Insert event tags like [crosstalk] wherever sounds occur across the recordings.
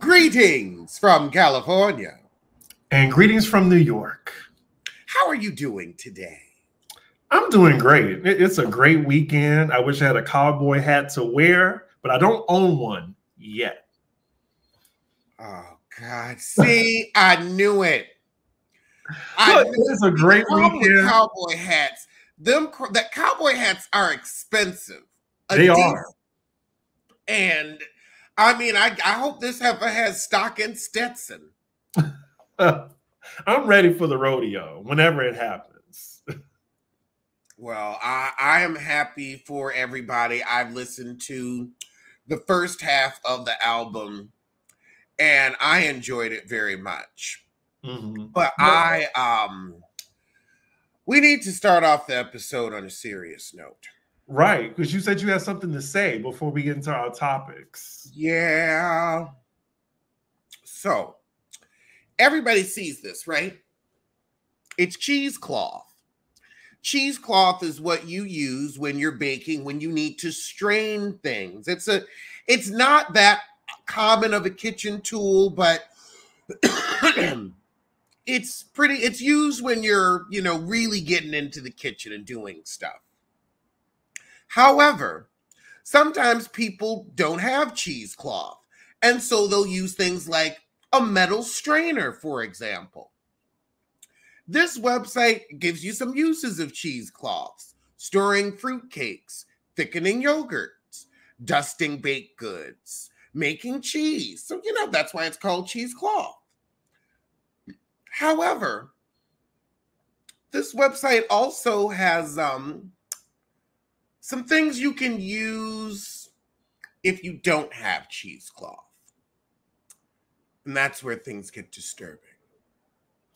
Greetings from California. And greetings from New York. How are you doing today? I'm doing great. It's a great weekend. I wish I had a cowboy hat to wear, but I don't own one yet. Oh, God. See, [laughs] I knew it. I Look, it's a great weekend. Cowboy hats. Them that cowboy hats are expensive. They are. And I mean, I, I hope this heifer has stock in Stetson. [laughs] I'm ready for the rodeo whenever it happens. well, I, I am happy for everybody. I've listened to the first half of the album and I enjoyed it very much. Mm-hmm. But I um we need to start off the episode on a serious note. Right, because you said you had something to say before we get into our topics. Yeah. So, everybody sees this, right? It's cheesecloth. Cheesecloth is what you use when you're baking when you need to strain things. It's a it's not that common of a kitchen tool, but [clears throat] it's pretty it's used when you're, you know, really getting into the kitchen and doing stuff. However, sometimes people don't have cheesecloth, and so they'll use things like a metal strainer, for example. This website gives you some uses of cheesecloths storing fruitcakes, thickening yogurts, dusting baked goods, making cheese. So, you know, that's why it's called cheesecloth. However, this website also has um, some things you can use if you don't have cheesecloth. And that's where things get disturbing.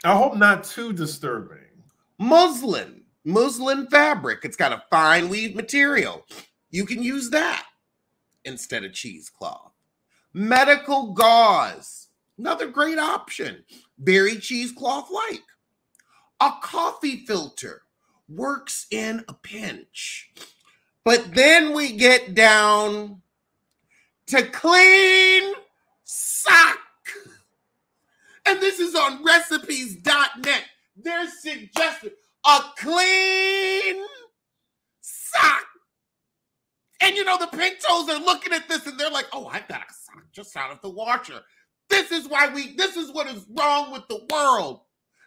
I hope not too disturbing. Muslin, muslin fabric. It's got a fine weave material. You can use that instead of cheesecloth. Medical gauze, another great option. Very cheesecloth like. A coffee filter works in a pinch. But then we get down to clean sock. And this is on recipes.net. They're suggesting a clean sock. And you know, the pink toes are looking at this and they're like, oh, I've got a sock just out of the washer. This is why we, this is what is wrong with the world.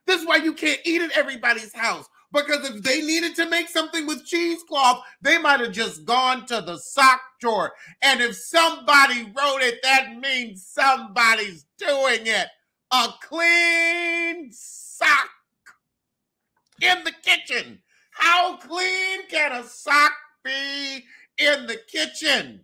This is why you can't eat at everybody's house. Because if they needed to make something with cheesecloth, they might have just gone to the sock drawer. And if somebody wrote it, that means somebody's doing it. A clean sock in the kitchen. How clean can a sock be in the kitchen?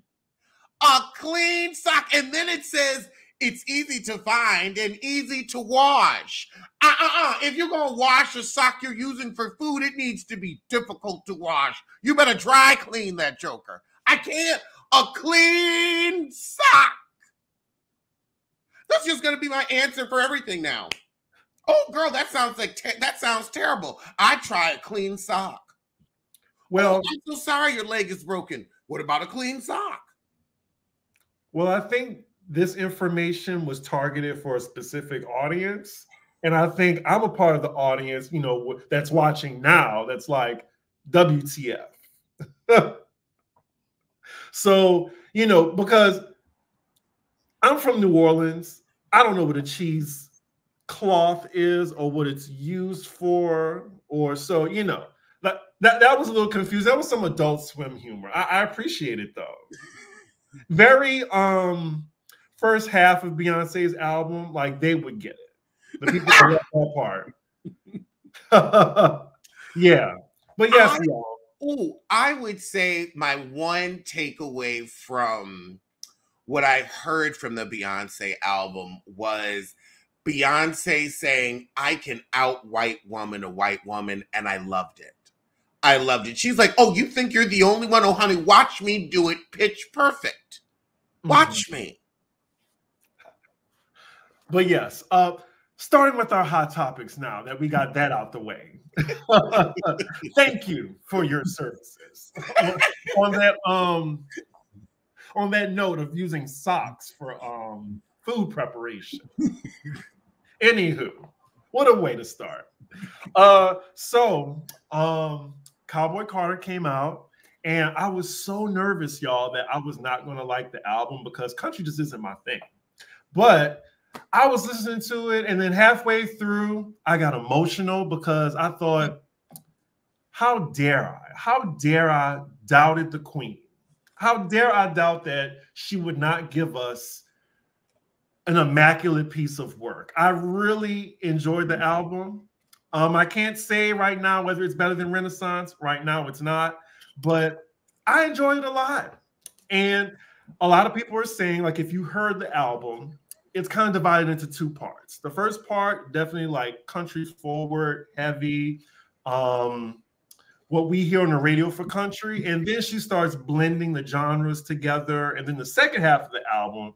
A clean sock. And then it says it's easy to find and easy to wash. Uh uh uh. If you're going to wash a sock you're using for food, it needs to be difficult to wash. You better dry clean that joker. I can't. A clean sock. That's just going to be my answer for everything now. Oh, girl, that sounds like that sounds terrible. I try a clean sock. Well, oh, I'm so sorry your leg is broken. What about a clean sock? Well, I think this information was targeted for a specific audience. And I think I'm a part of the audience, you know, that's watching now that's like, WTF. [laughs] so, you know, because I'm from New Orleans, I don't know what a cheese cloth is or what it's used for, or so, you know, that, that, that was a little confused. That was some adult swim humor. I, I appreciate it though. Very um first half of Beyonce's album, like they would get it. The people that that part. [laughs] yeah. But yes, I, y'all. Oh, I would say my one takeaway from what I heard from the Beyonce album was Beyonce saying, I can out white woman a white woman, and I loved it. I loved it. She's like, Oh, you think you're the only one? Oh, honey, watch me do it pitch perfect. Watch mm-hmm. me. But yes, uh, starting with our hot topics now that we got that out the way. [laughs] Thank you for your services. on that um on that note of using socks for um food preparation. Anywho, what a way to start. Uh, so um, Cowboy Carter came out, and I was so nervous, y'all, that I was not going to like the album because country just isn't my thing. But I was listening to it, and then halfway through, I got emotional because I thought, how dare I? How dare I doubted the queen? How dare I doubt that she would not give us an immaculate piece of work? I really enjoyed the album. Um, I can't say right now whether it's better than Renaissance. Right now, it's not, but I enjoyed it a lot. And a lot of people are saying, like, if you heard the album, it's kind of divided into two parts. The first part, definitely like country forward, heavy, um, what we hear on the radio for country. And then she starts blending the genres together. And then the second half of the album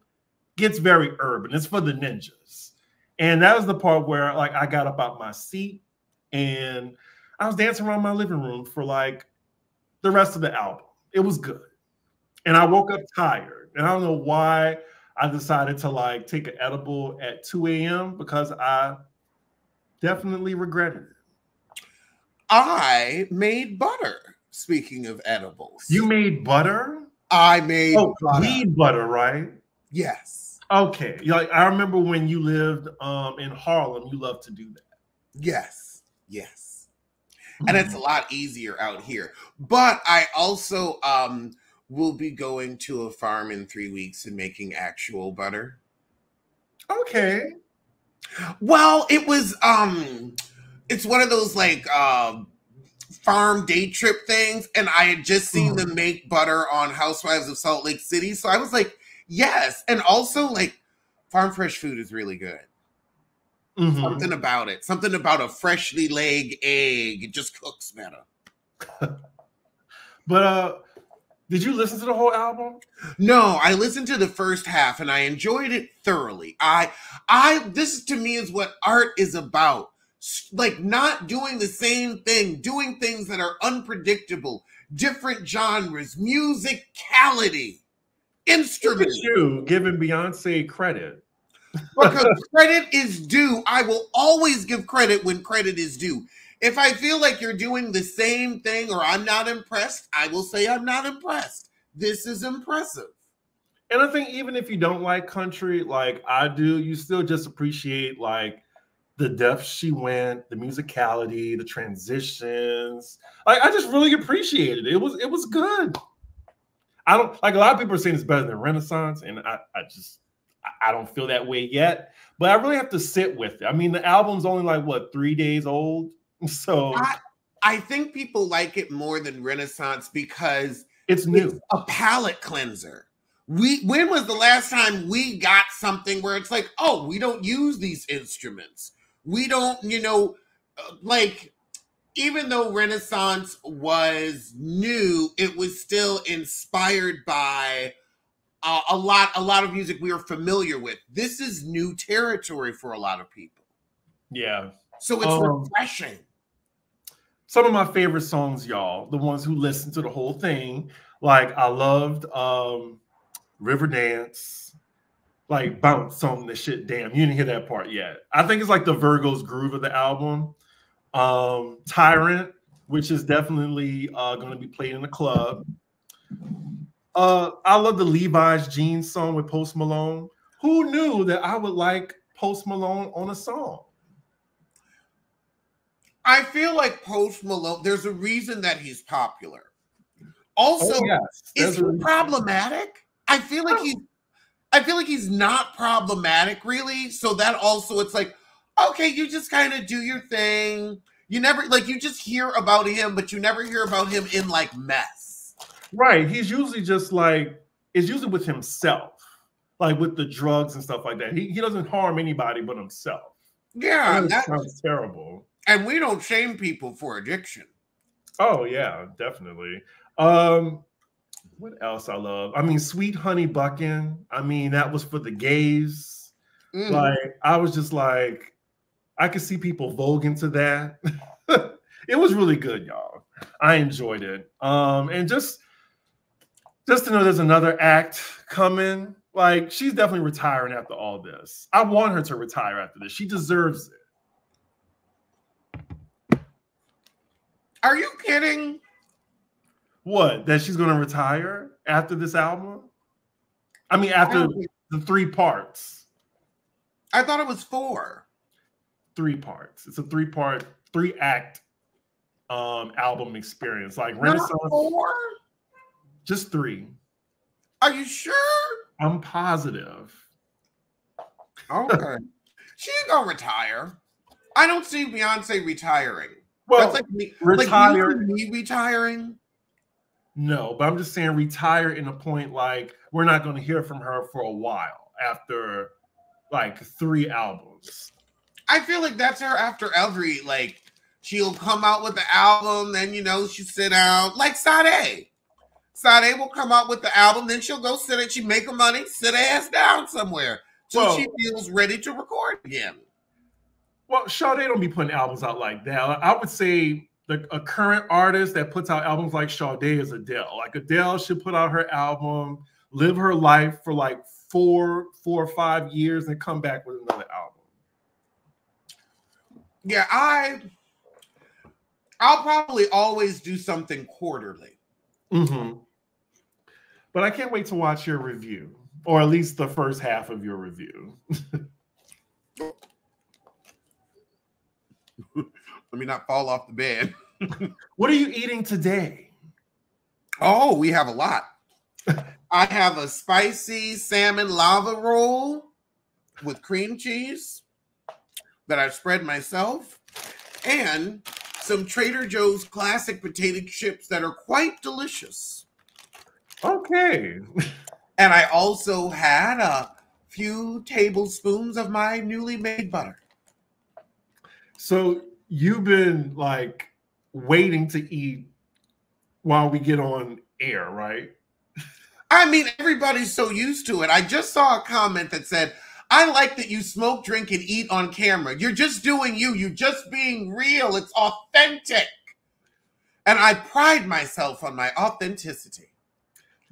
gets very urban. It's for the ninjas. And that was the part where like I got up out my seat and I was dancing around my living room for like the rest of the album. It was good. And I woke up tired. And I don't know why I decided to like take an edible at 2 a.m. because I definitely regretted it. I made butter. Speaking of edibles, You made butter? I made Oh, butter. weed butter, right? Yes, Okay. Like I remember when you lived um in Harlem, you loved to do that. yes, yes. And it's a lot easier out here. But I also um will be going to a farm in three weeks and making actual butter. okay. Well, it was um it's one of those like um farm day trip things and I had just seen Mhm. them make butter on Housewives of Salt Lake City, so I was like, yes. And also like farm fresh food is really good. Mhm. Something about it. Something about a freshly laid egg. It just cooks better. [laughs] But uh did you listen to the whole album? No, I listened to the first half and I enjoyed it thoroughly. I I this to me is what art is about. Like not doing the same thing, doing things that are unpredictable, different genres, musicality, instruments. you giving Beyonce credit. Because [laughs] credit is due. I will always give credit when credit is due. If I feel like you're doing the same thing or I'm not impressed, I will say I'm not impressed. This is impressive. And I think even if you don't like country like I do, you still just appreciate like the depth she went, the musicality, the transitions. Like I just really appreciated it. It was it was good. I don't like a lot of people are saying it's better than Renaissance, and I, I just I- I don't feel that way yet. But I really have to sit with it. I mean, the album's only like what three days old, [laughs] so I, I think people like it more than Renaissance because it's new. it's a palate cleanser. We when was the last time we got something where it's like, oh, we don't use these instruments. We don't, you know, uh, like even though Renaissance was new, it was still inspired by uh, a lot a lot of music we are familiar with. This is new territory for a lot of people. Yeah. So it's Um, refreshing. Some of my favorite songs, y'all, the ones who listened to the whole thing. Like I loved um River Dance, like bounce on the shit. Damn, you didn't hear that part yet. I think it's like the Virgo's groove of the album. Um Tyrant, which is definitely uh gonna be played in the club. Uh I love the Levi's jeans song with Post Malone. Who knew that I would like Post Malone on a song? I feel like Post Malone, there's a reason that he's popular. Also, Oh, yes. is he problematic? I feel like oh. he's I feel like he's not problematic really. So that also it's like, okay, you just kind of do your thing. You never like you just hear about him, but you never hear about him in like mess. Right. He's usually just like it's usually with himself, like with the drugs and stuff like that. He, he doesn't harm anybody but himself. Yeah, that that, sounds terrible. And we don't shame people for addiction. Oh yeah, definitely. Um, what else I love? I mean, Sweet Honey Bucking. I mean, that was for the gays. Mm. Like, I was just like, I could see people voguing to that. [laughs] it was really good, y'all. I enjoyed it. Um, and just just to know there's another act coming. Like she's definitely retiring after all this. I want her to retire after this. She deserves it. Are you kidding? What? That she's going to retire after this album? I mean, after the three parts. I thought it was four. Three parts. It's a three part, three act um album experience. Like Renaissance. Four? Just three. Are you sure? I'm positive. Okay. [laughs] she ain't gonna retire. I don't see Beyonce retiring. Well, That's like me, retire. Like me retiring. No, but I'm just saying retire in a point like we're not going to hear from her for a while after like three albums. I feel like that's her after every like she'll come out with the album, then you know she sit down like Sade. Sade will come out with the album, then she'll go sit it. She make her money, sit her ass down somewhere till well, she feels ready to record again. Well, Sade don't be putting albums out like that. I would say the, a current artist that puts out albums like Sade is Adele. Like Adele should put out her album, live her life for like four, four or five years, and come back with another album. Yeah, I I'll probably always do something quarterly. Mm-hmm. But I can't wait to watch your review, or at least the first half of your review. [laughs] [laughs] Let me not fall off the bed. [laughs] what are you eating today? Oh, we have a lot. [laughs] I have a spicy salmon lava roll with cream cheese that I've spread myself, and some Trader Joe's classic potato chips that are quite delicious. Okay. and I also had a few tablespoons of my newly made butter. So you've been like waiting to eat while we get on air, right? I mean, everybody's so used to it. I just saw a comment that said, I like that you smoke, drink, and eat on camera. You're just doing you. You're just being real. It's authentic. And I pride myself on my authenticity.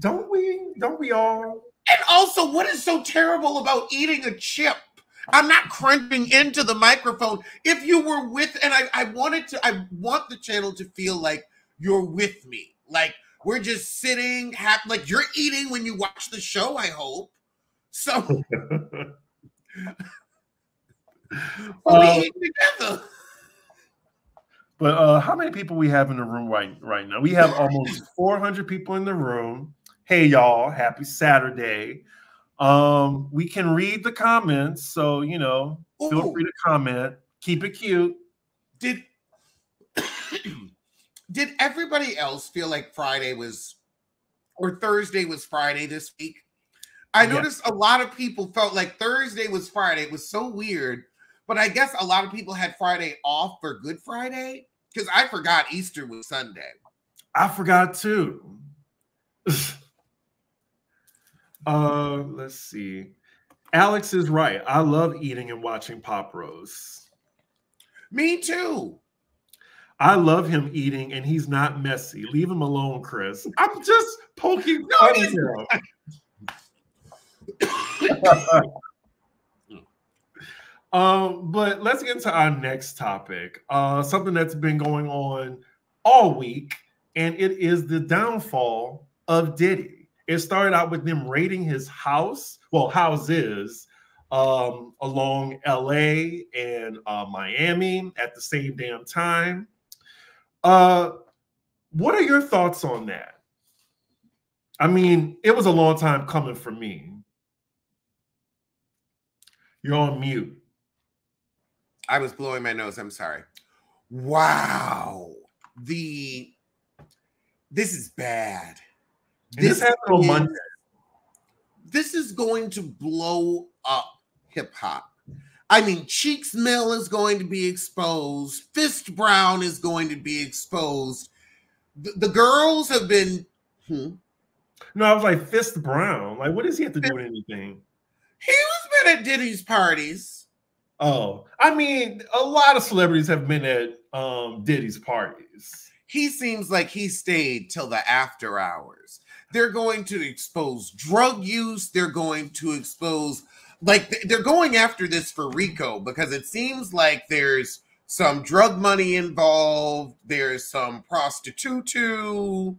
Don't we? Don't we all? And also, what is so terrible about eating a chip? I'm not crunching into the microphone. If you were with, and I, I wanted to, I want the channel to feel like you're with me. Like we're just sitting, have, like you're eating when you watch the show, I hope. So [laughs] [laughs] we'll uh, eating together. But uh, how many people we have in the room right right now? We have almost [laughs] 400 people in the room. Hey y'all, happy Saturday. Um, we can read the comments, so you know, Ooh. feel free to comment. Keep it cute. Did [clears throat] did everybody else feel like Friday was or Thursday was Friday this week? I noticed a lot of people felt like Thursday was Friday. It was so weird, but I guess a lot of people had Friday off for Good Friday because I forgot Easter was Sunday. I forgot too. [laughs] Uh, let's see. Alex is right. I love eating and watching Pop Roast. Me too. I love him eating, and he's not messy. Leave him alone, Chris. I'm just poking fun at [coughs] um, but let's get into our next topic. Uh, something that's been going on all week, and it is the downfall of Diddy. It started out with them raiding his house, well, houses um, along LA and uh, Miami at the same damn time. Uh, what are your thoughts on that? I mean, it was a long time coming for me. You're on mute. I was blowing my nose. I'm sorry. Wow. The this is bad. This, this happened on Monday. This is going to blow up hip hop. I mean, Cheeks Mill is going to be exposed. Fist Brown is going to be exposed. The, the girls have been. Hmm? No, I was like Fist Brown. Like, what does he have to do with anything? He was been at Diddy's parties. Oh, I mean, a lot of celebrities have been at um, Diddy's parties. He seems like he stayed till the after hours. They're going to expose drug use. They're going to expose, like, they're going after this for RICO because it seems like there's some drug money involved, there's some prostitute,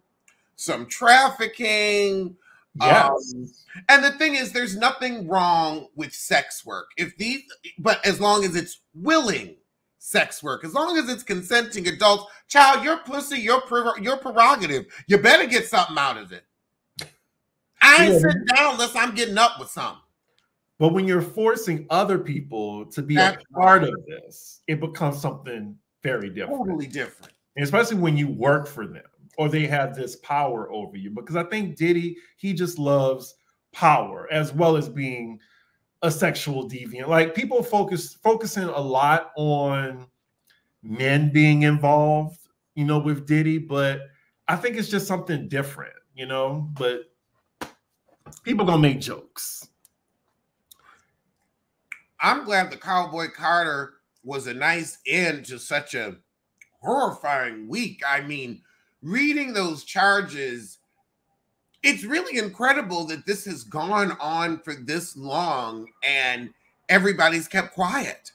some trafficking. Yes. Um, and the thing is, there's nothing wrong with sex work. If these, but as long as it's willing sex work, as long as it's consenting adults, child, your pussy, your your prerogative. You better get something out of it. I ain't Yeah. sitting down unless I'm getting up with something. But when you're forcing other people to be That's a part of this, it becomes something very different. Totally different. And especially when you work for them or they have this power over you. Because I think Diddy, he just loves power as well as being a sexual deviant. Like people focus focusing a lot on men being involved, you know, with Diddy, but I think it's just something different, you know. But people gonna make jokes. I'm glad the Cowboy Carter was a nice end to such a horrifying week. I mean, reading those charges, it's really incredible that this has gone on for this long and everybody's kept quiet.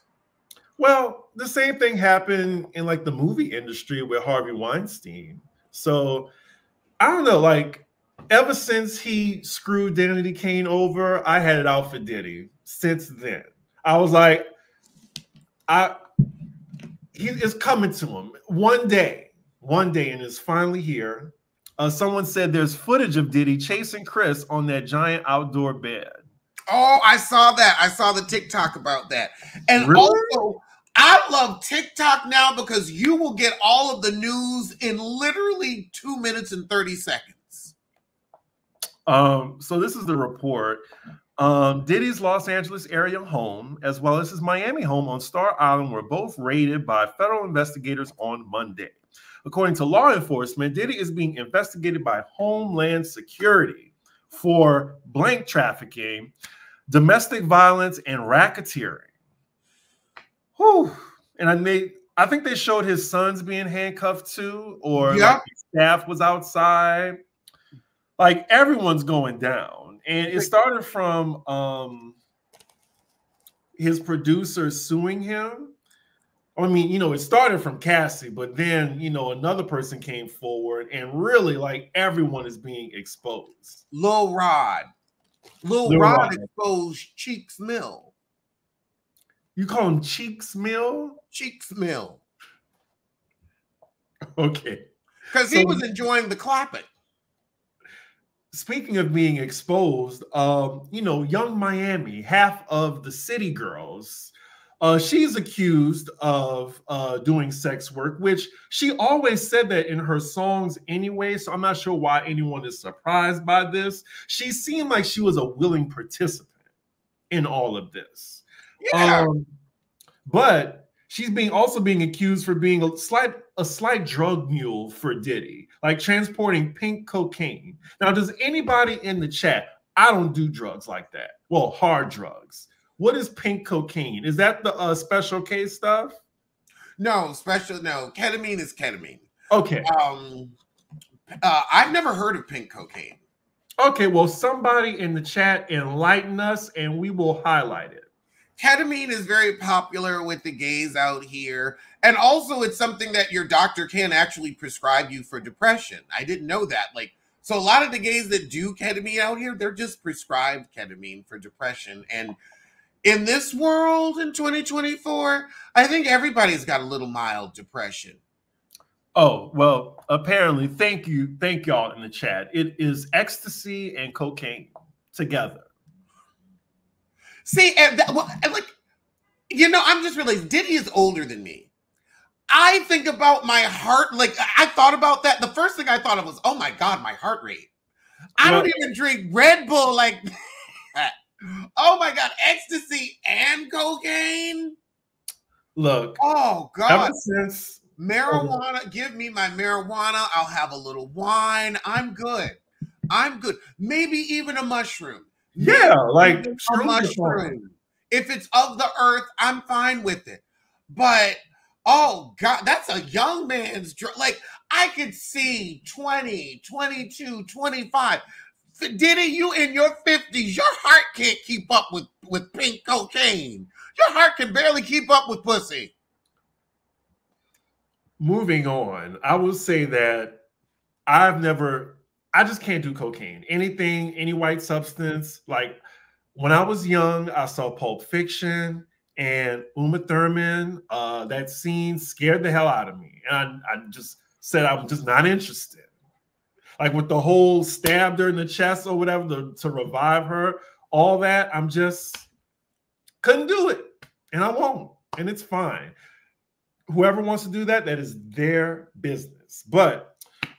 Well, the same thing happened in like the movie industry with Harvey Weinstein. So I don't know, like ever since he screwed Danity Kane over, I had it out for Diddy since then. I was like, I he is coming to him one day, one day, and it's finally here. Uh, someone said there's footage of Diddy chasing Chris on that giant outdoor bed. Oh, I saw that. I saw the TikTok about that. And Really? also, I love TikTok now because you will get all of the news in literally two minutes and 30 seconds. Um, so this is the report. Um, Diddy's Los Angeles area home, as well as his Miami home on Star Island, were both raided by federal investigators on Monday. According to law enforcement, Diddy is being investigated by Homeland Security for blank trafficking, domestic violence, and racketeering. Whew. And I made I think they showed his sons being handcuffed too, or Yeah. like his staff was outside. Like everyone's going down. And it started from um his producer suing him. I mean, you know, it started from Cassie, but then you know another person came forward, and really, like everyone is being exposed. Lil Rod. Lil, Lil Rod, Rod. exposed Cheeks Mill. You call him Cheeks Mill? Cheeks Mill. [laughs] Okay. Because he was enjoying the clapping. Speaking of being exposed, um, you know, Young Miami, half of the City Girls, uh, she's accused of uh, doing sex work, which she always said that in her songs anyway. So I'm not sure why anyone is surprised by this. She seemed like she was a willing participant in all of this. Yeah. Um, but she's being also being accused for being a slight a slight drug mule for Diddy, like transporting pink cocaine. Now, does anybody in the chat? I don't do drugs like that. Well, hard drugs. What is pink cocaine? Is that the uh, Special K's stuff? no, special no. Ketamine is ketamine. Okay. Um uh, I've never heard of pink cocaine. Okay. Well, somebody in the chat enlighten us, and we will highlight it. Ketamine is very popular with the gays out here and also it's something that your doctor can actually prescribe you for depression i didn't know that like so a lot of the gays that do ketamine out here they're just prescribed ketamine for depression and in this world in 2024 i think everybody's got a little mild depression Oh, well, apparently, thank you. Thank y'all in the chat. It is ecstasy and cocaine together. See, and that, well, and like, you know, I'm just realizing Diddy is older than me. I think about my heart. Like, I thought about that. The first thing I thought of was, oh my God, my heart rate. I don't even drink Red Bull like that. Oh my God, ecstasy and cocaine. Look, Oh God, since marijuana. Give me my marijuana. I'll have a little wine. I'm good. I'm good. Maybe even a mushroom. Yeah, like a shrooms are fine. mushroom. If it's of the earth, I'm fine with it. But Oh God, that's a young man's drug. Like I could see 20, 22, 25. Diddy, you in your 50s, your heart can't keep up with, with pink cocaine. Your heart can barely keep up with pussy. Moving on, I will say that I've never, I just can't do cocaine. Anything, any white substance. Like when I was young, I saw Pulp Fiction and Uma Thurman. Uh, that scene scared the hell out of me. And I, I just said I'm just not interested. Like with the whole stabbed her in the chest or whatever to, to revive her, all that, I'm just couldn't do it. And I won't. And it's fine. Whoever wants to do that, that is their business. But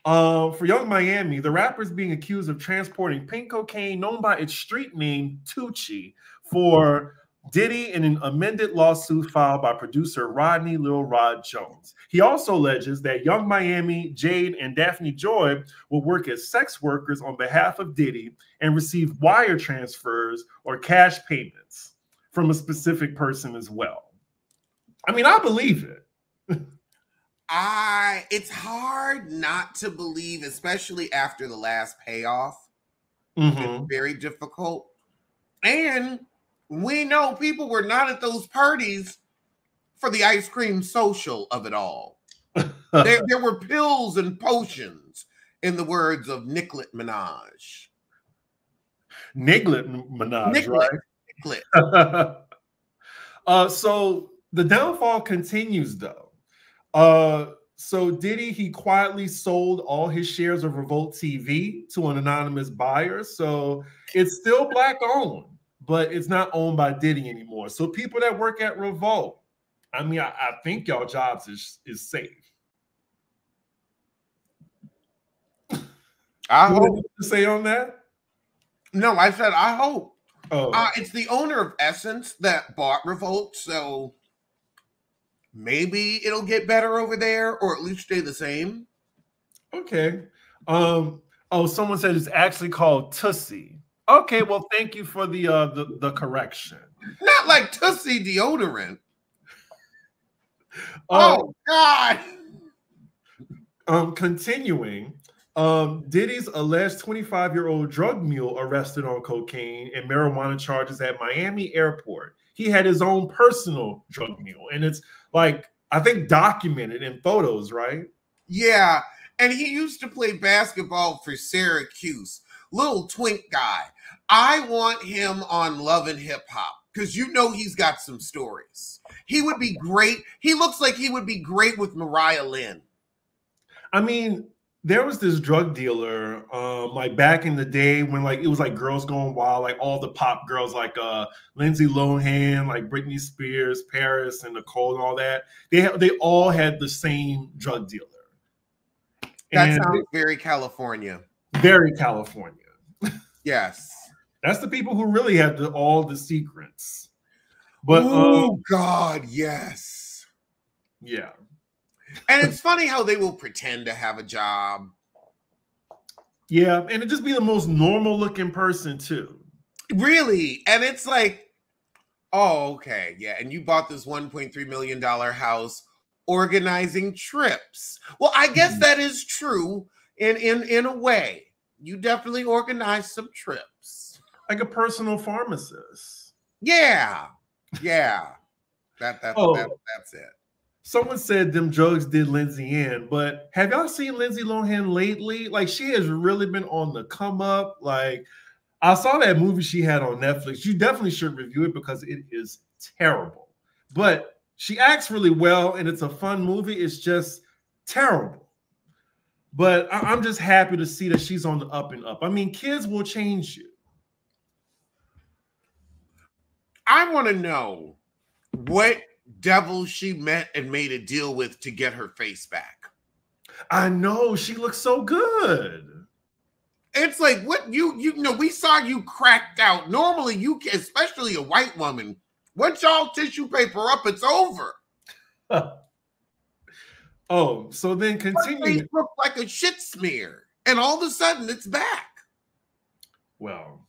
uh, for Young Miami, the rapper is being accused of transporting pink cocaine known by its street name Tucci for Diddy in an amended lawsuit filed by producer Rodney Lil Rod Jones. He also alleges that Young Miami, Jade, and Daphne Joy will work as sex workers on behalf of Diddy and receive wire transfers or cash payments from a specific person as well. I mean, I believe it. I it's hard not to believe, especially after the last payoff. Mm-hmm. It's very difficult. And we know people were not at those parties for the ice cream social of it all. there, [laughs] there were pills and potions, in the words of Nicolette Minaj. Nicolette Minaj, Nicolette, right? Nicolette. [laughs] uh, so the downfall continues, though. Uh, so Diddy, he quietly sold all his shares of Revolt TV to an anonymous buyer. So it's still black owned but it's not owned by Diddy anymore. So people that work at Revolt, I mean, I, I think y'all jobs is is safe. I what hope to say on that. No, I said I hope. Oh, uh, it's the owner of Essence that bought Revolt, so maybe it'll get better over there, or at least stay the same. Okay. Um. Oh, someone said it's actually called Tussie. Okay, well, thank you for the uh the, the correction. Not like Tussie deodorant. Uh, [laughs] oh God. Um, continuing, um, Diddy's alleged 25 year old drug mule arrested on cocaine and marijuana charges at Miami airport. He had his own personal drug mule, and it's like I think documented in photos, right? Yeah, and he used to play basketball for Syracuse. Little twink guy. I want him on Love and Hip Hop because you know he's got some stories. He would be great. He looks like he would be great with Mariah Lynn. I mean, there was this drug dealer, um, like back in the day when like it was like girls going wild, like all the pop girls, like uh Lindsay Lohan, like Britney Spears, Paris, and Nicole, and all that. They they all had the same drug dealer. That and sounds very California. Very California. yes. That's the people who really have the, all the secrets. But oh um, God, yes, yeah. And it's funny how they will pretend to have a job. Yeah, and it just be the most normal looking person too. Really, and it's like, oh, okay, yeah. And you bought this 1.3 million dollar house organizing trips. Well, I guess mm-hmm. that is true in in in a way. You definitely organized some trips like a personal pharmacist. Yeah, yeah. that, that, oh, that that's it. Someone said them drugs did Lindsay in, but have y'all seen Lindsay Lohan lately? Like she has really been on the come up. Like I saw that movie she had on Netflix. You definitely should review it because it is terrible. But she acts really well, and it's a fun movie. It's just terrible. But I- I'm just happy to see that she's on the up and up. I mean, kids will change you. I want to know what devil she met and made a deal with to get her face back. I know she looks so good. It's like what you you know we saw you cracked out. Normally you especially a white woman, once y'all tissue paper up, it's over. [laughs] oh, so then continue. Look like a shit smear, and all of a sudden it's back. Well,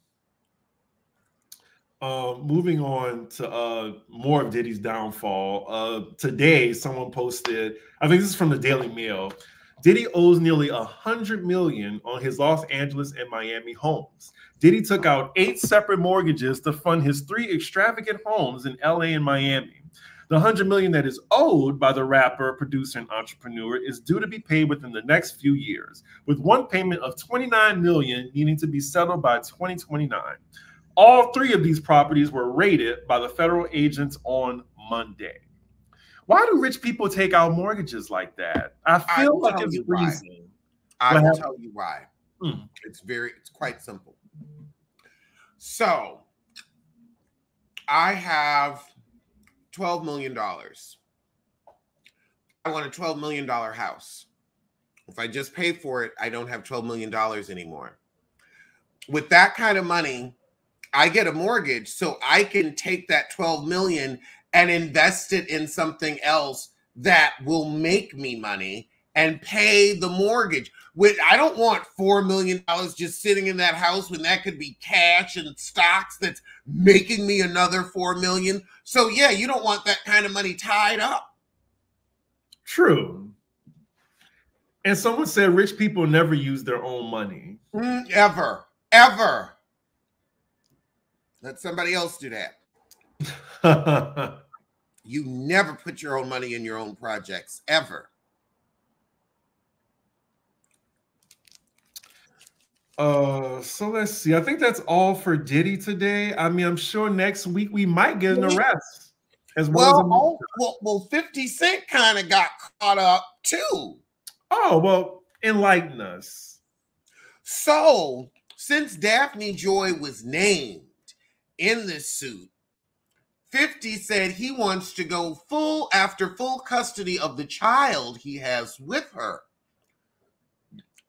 Um, moving on to uh, more of Diddy's downfall. Uh, today, someone posted, I think this is from the Daily Mail. Diddy owes nearly a hundred million on his Los Angeles and Miami homes. Diddy took out eight separate mortgages to fund his three extravagant homes in LA and Miami. The 100 million that is owed by the rapper, producer, and entrepreneur is due to be paid within the next few years, with one payment of 29 million needing to be settled by 2029. All three of these properties were raided by the federal agents on Monday. Why do rich people take out mortgages like that? I feel I like it's reason. I will tell you why. Hmm. It's very, it's quite simple. So I have $12 million. I want a $12 million house. If I just pay for it, I don't have $12 million anymore. With that kind of money, I get a mortgage so I can take that 12 million and invest it in something else that will make me money and pay the mortgage. With I don't want four million dollars just sitting in that house when that could be cash and stocks that's making me another four million. So yeah, you don't want that kind of money tied up. True. And someone said rich people never use their own money. Mm, ever. Ever. Let somebody else do that. [laughs] you never put your own money in your own projects, ever. Uh, so let's see. I think that's all for Diddy today. I mean, I'm sure next week we might get an arrest as well. Well, as well, well, 50 Cent kind of got caught up too. Oh, well, enlighten us. So, since Daphne Joy was named in this suit, 50 said he wants to go full after full custody of the child he has with her.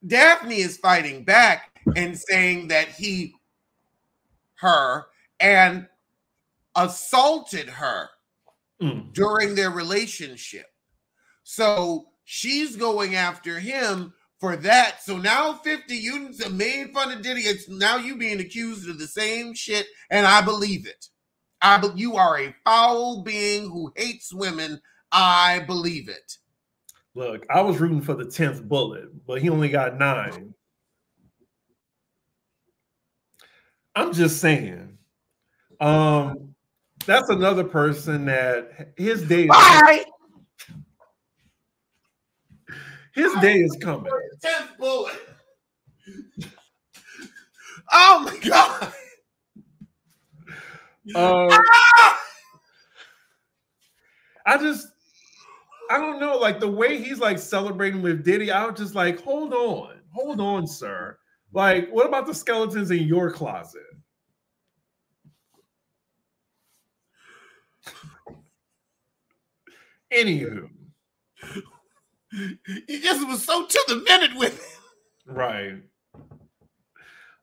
Daphne is fighting back and saying that he, her, and assaulted her mm. during their relationship. So she's going after him for that. So now 50, you made fun of Diddy. It's now you being accused of the same shit, and I believe it. I be, you are a foul being who hates women. I believe it. Look, I was rooting for the 10th bullet, but he only got nine. I'm just saying. Um, that's another person that his day. Is his day is coming. Tenth bullet. Oh my god. Uh, ah! I just, I don't know, like the way he's like celebrating with Diddy. I was just like, hold on, hold on, sir. Like, what about the skeletons in your closet? Anywho, he just was so to the minute with it. Right.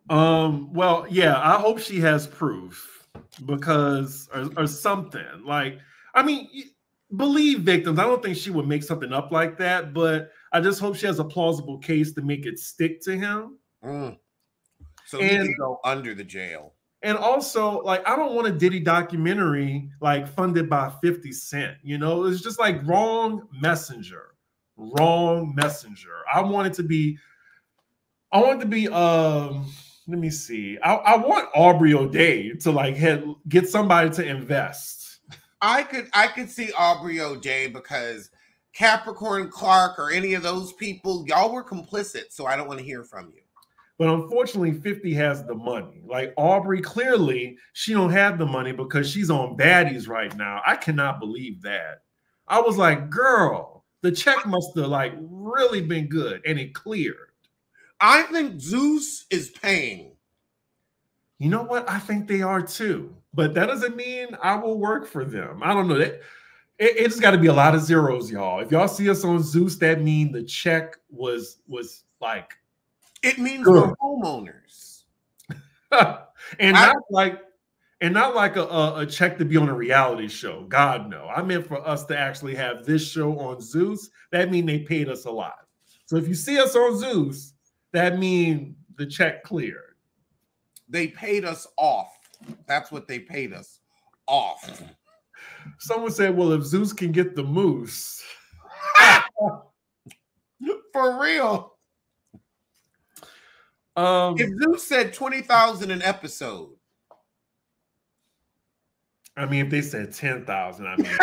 Um, well, yeah, I hope she has proof because or, or something. Like, I mean, believe victims. I don't think she would make something up like that, but I just hope she has a plausible case to make it stick to him. Mm. So and, he can go under the jail. And also, like, I don't want a Diddy documentary like funded by 50 Cent. You know, it's just like wrong messenger, wrong messenger. I want it to be, I want it to be, um, let me see. I, I want Aubrey O'Day to like head, get somebody to invest. I could I could see Aubrey O'Day because Capricorn Clark or any of those people, y'all were complicit. So I don't want to hear from you. But unfortunately, 50 has the money. Like Aubrey, clearly she don't have the money because she's on baddies right now. I cannot believe that. I was like, girl, the check must have like really been good and it cleared. I think Zeus is paying. You know what? I think they are too. But that doesn't mean I will work for them. I don't know. That it, it's got to be a lot of zeros, y'all. If y'all see us on Zeus, that mean the check was was like it means Good. we're homeowners. [laughs] and I, not like and not like a, a, a, check to be on a reality show. God no. I meant for us to actually have this show on Zeus. That mean they paid us a lot. So if you see us on Zeus, that mean the check cleared. They paid us off. That's what they paid us off. Someone said, "Well, if Zeus can get the moose." [laughs] For real. Um, If Zeus said 20,000 an episode. I mean, if they said ten thousand, I mean,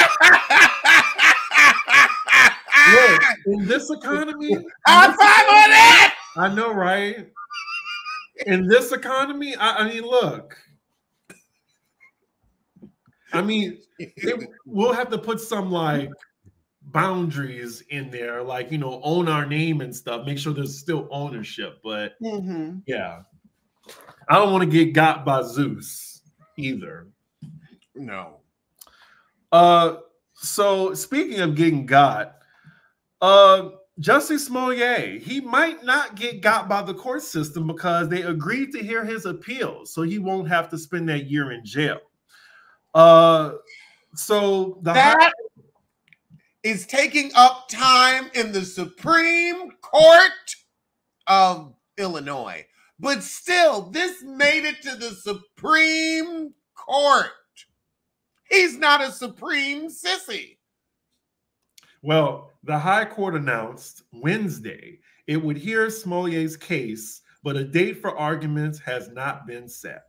Look, look, [laughs] in this economy, [laughs] high five on that. I know, right? In this economy, I, I mean, look. I mean, it, we'll have to put some like boundaries in there, like you know, own our name and stuff. Make sure there's still ownership. But Mhm. yeah, I don't want to get got by Zeus either. No. Uh, so speaking of getting got, uh, Jussie Smollett, he might not get got by the court system because they agreed to hear his appeal, so he won't have to spend that year in jail. Uh, so the That is taking up time in the Supreme Court of Illinois. But still, this made it to the Supreme Court. He's not a supreme sissy. Well, the High Court announced Wednesday it would hear Smollett's case, but a date for arguments has not been set.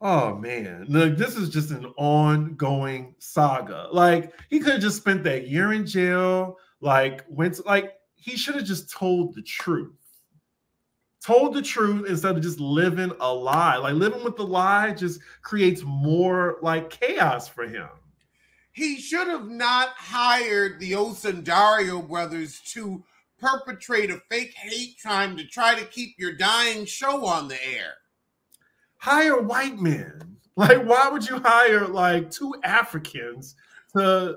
Oh man, look, this is just an ongoing saga. Like he could have just spent that year in jail. Like went to, like he should have just told the truth. Told the truth instead of just living a lie. Like living with the lie just creates more like chaos for him. He should have not hired the Osundairo brothers to perpetrate a fake hate crime to try to keep your dying show on the air. hire white men. Like, why would you hire like two Africans to?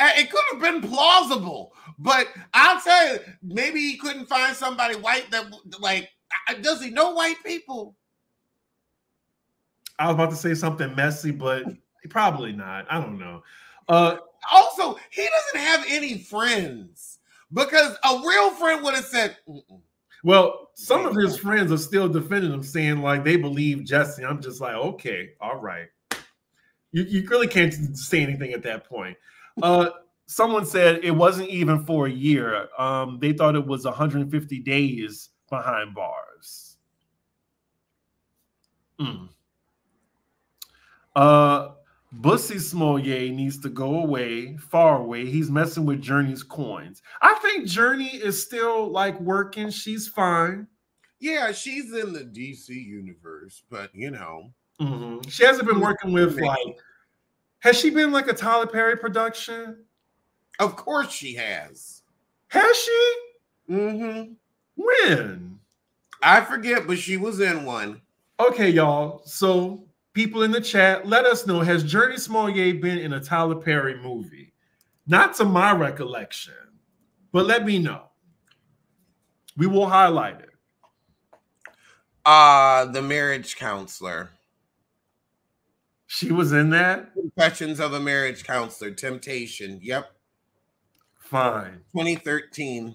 It could have been plausible, but I'll tell you, maybe he couldn't find somebody white that like. Does he know white people? I was about to say something messy, but probably not. I don't know. Uh, Also, he doesn't have any friends because a real friend would have said, "Mm-mm." well, some of his friends are still defending him, saying like they believe Jesse. I'm just like, okay, all right. You you really can't say anything at that point. Uh, someone said it wasn't even for a year. Um, they thought it was 150 days behind bars. Mm. Uh, Bussy Smollett needs to go away, far away. He's messing with Jurnee's coins. I think Journey is still like working. She's fine. "Yeah, she's in the DC universe, but you know, Mhm. She hasn't been working with like. Has she been like a Tyler Perry production? Of course she has." Has she? Mm-hmm. When? I forget, but she was in one. Okay, y'all. So people in the chat, let us know: Has Jurnee Smollett been in a Tyler Perry movie? Not to my recollection, but let me know. We will highlight it. Uh the marriage counselor. She was in that. Confessions of a Marriage Counselor, Temptation. Yep, Fine. 2013.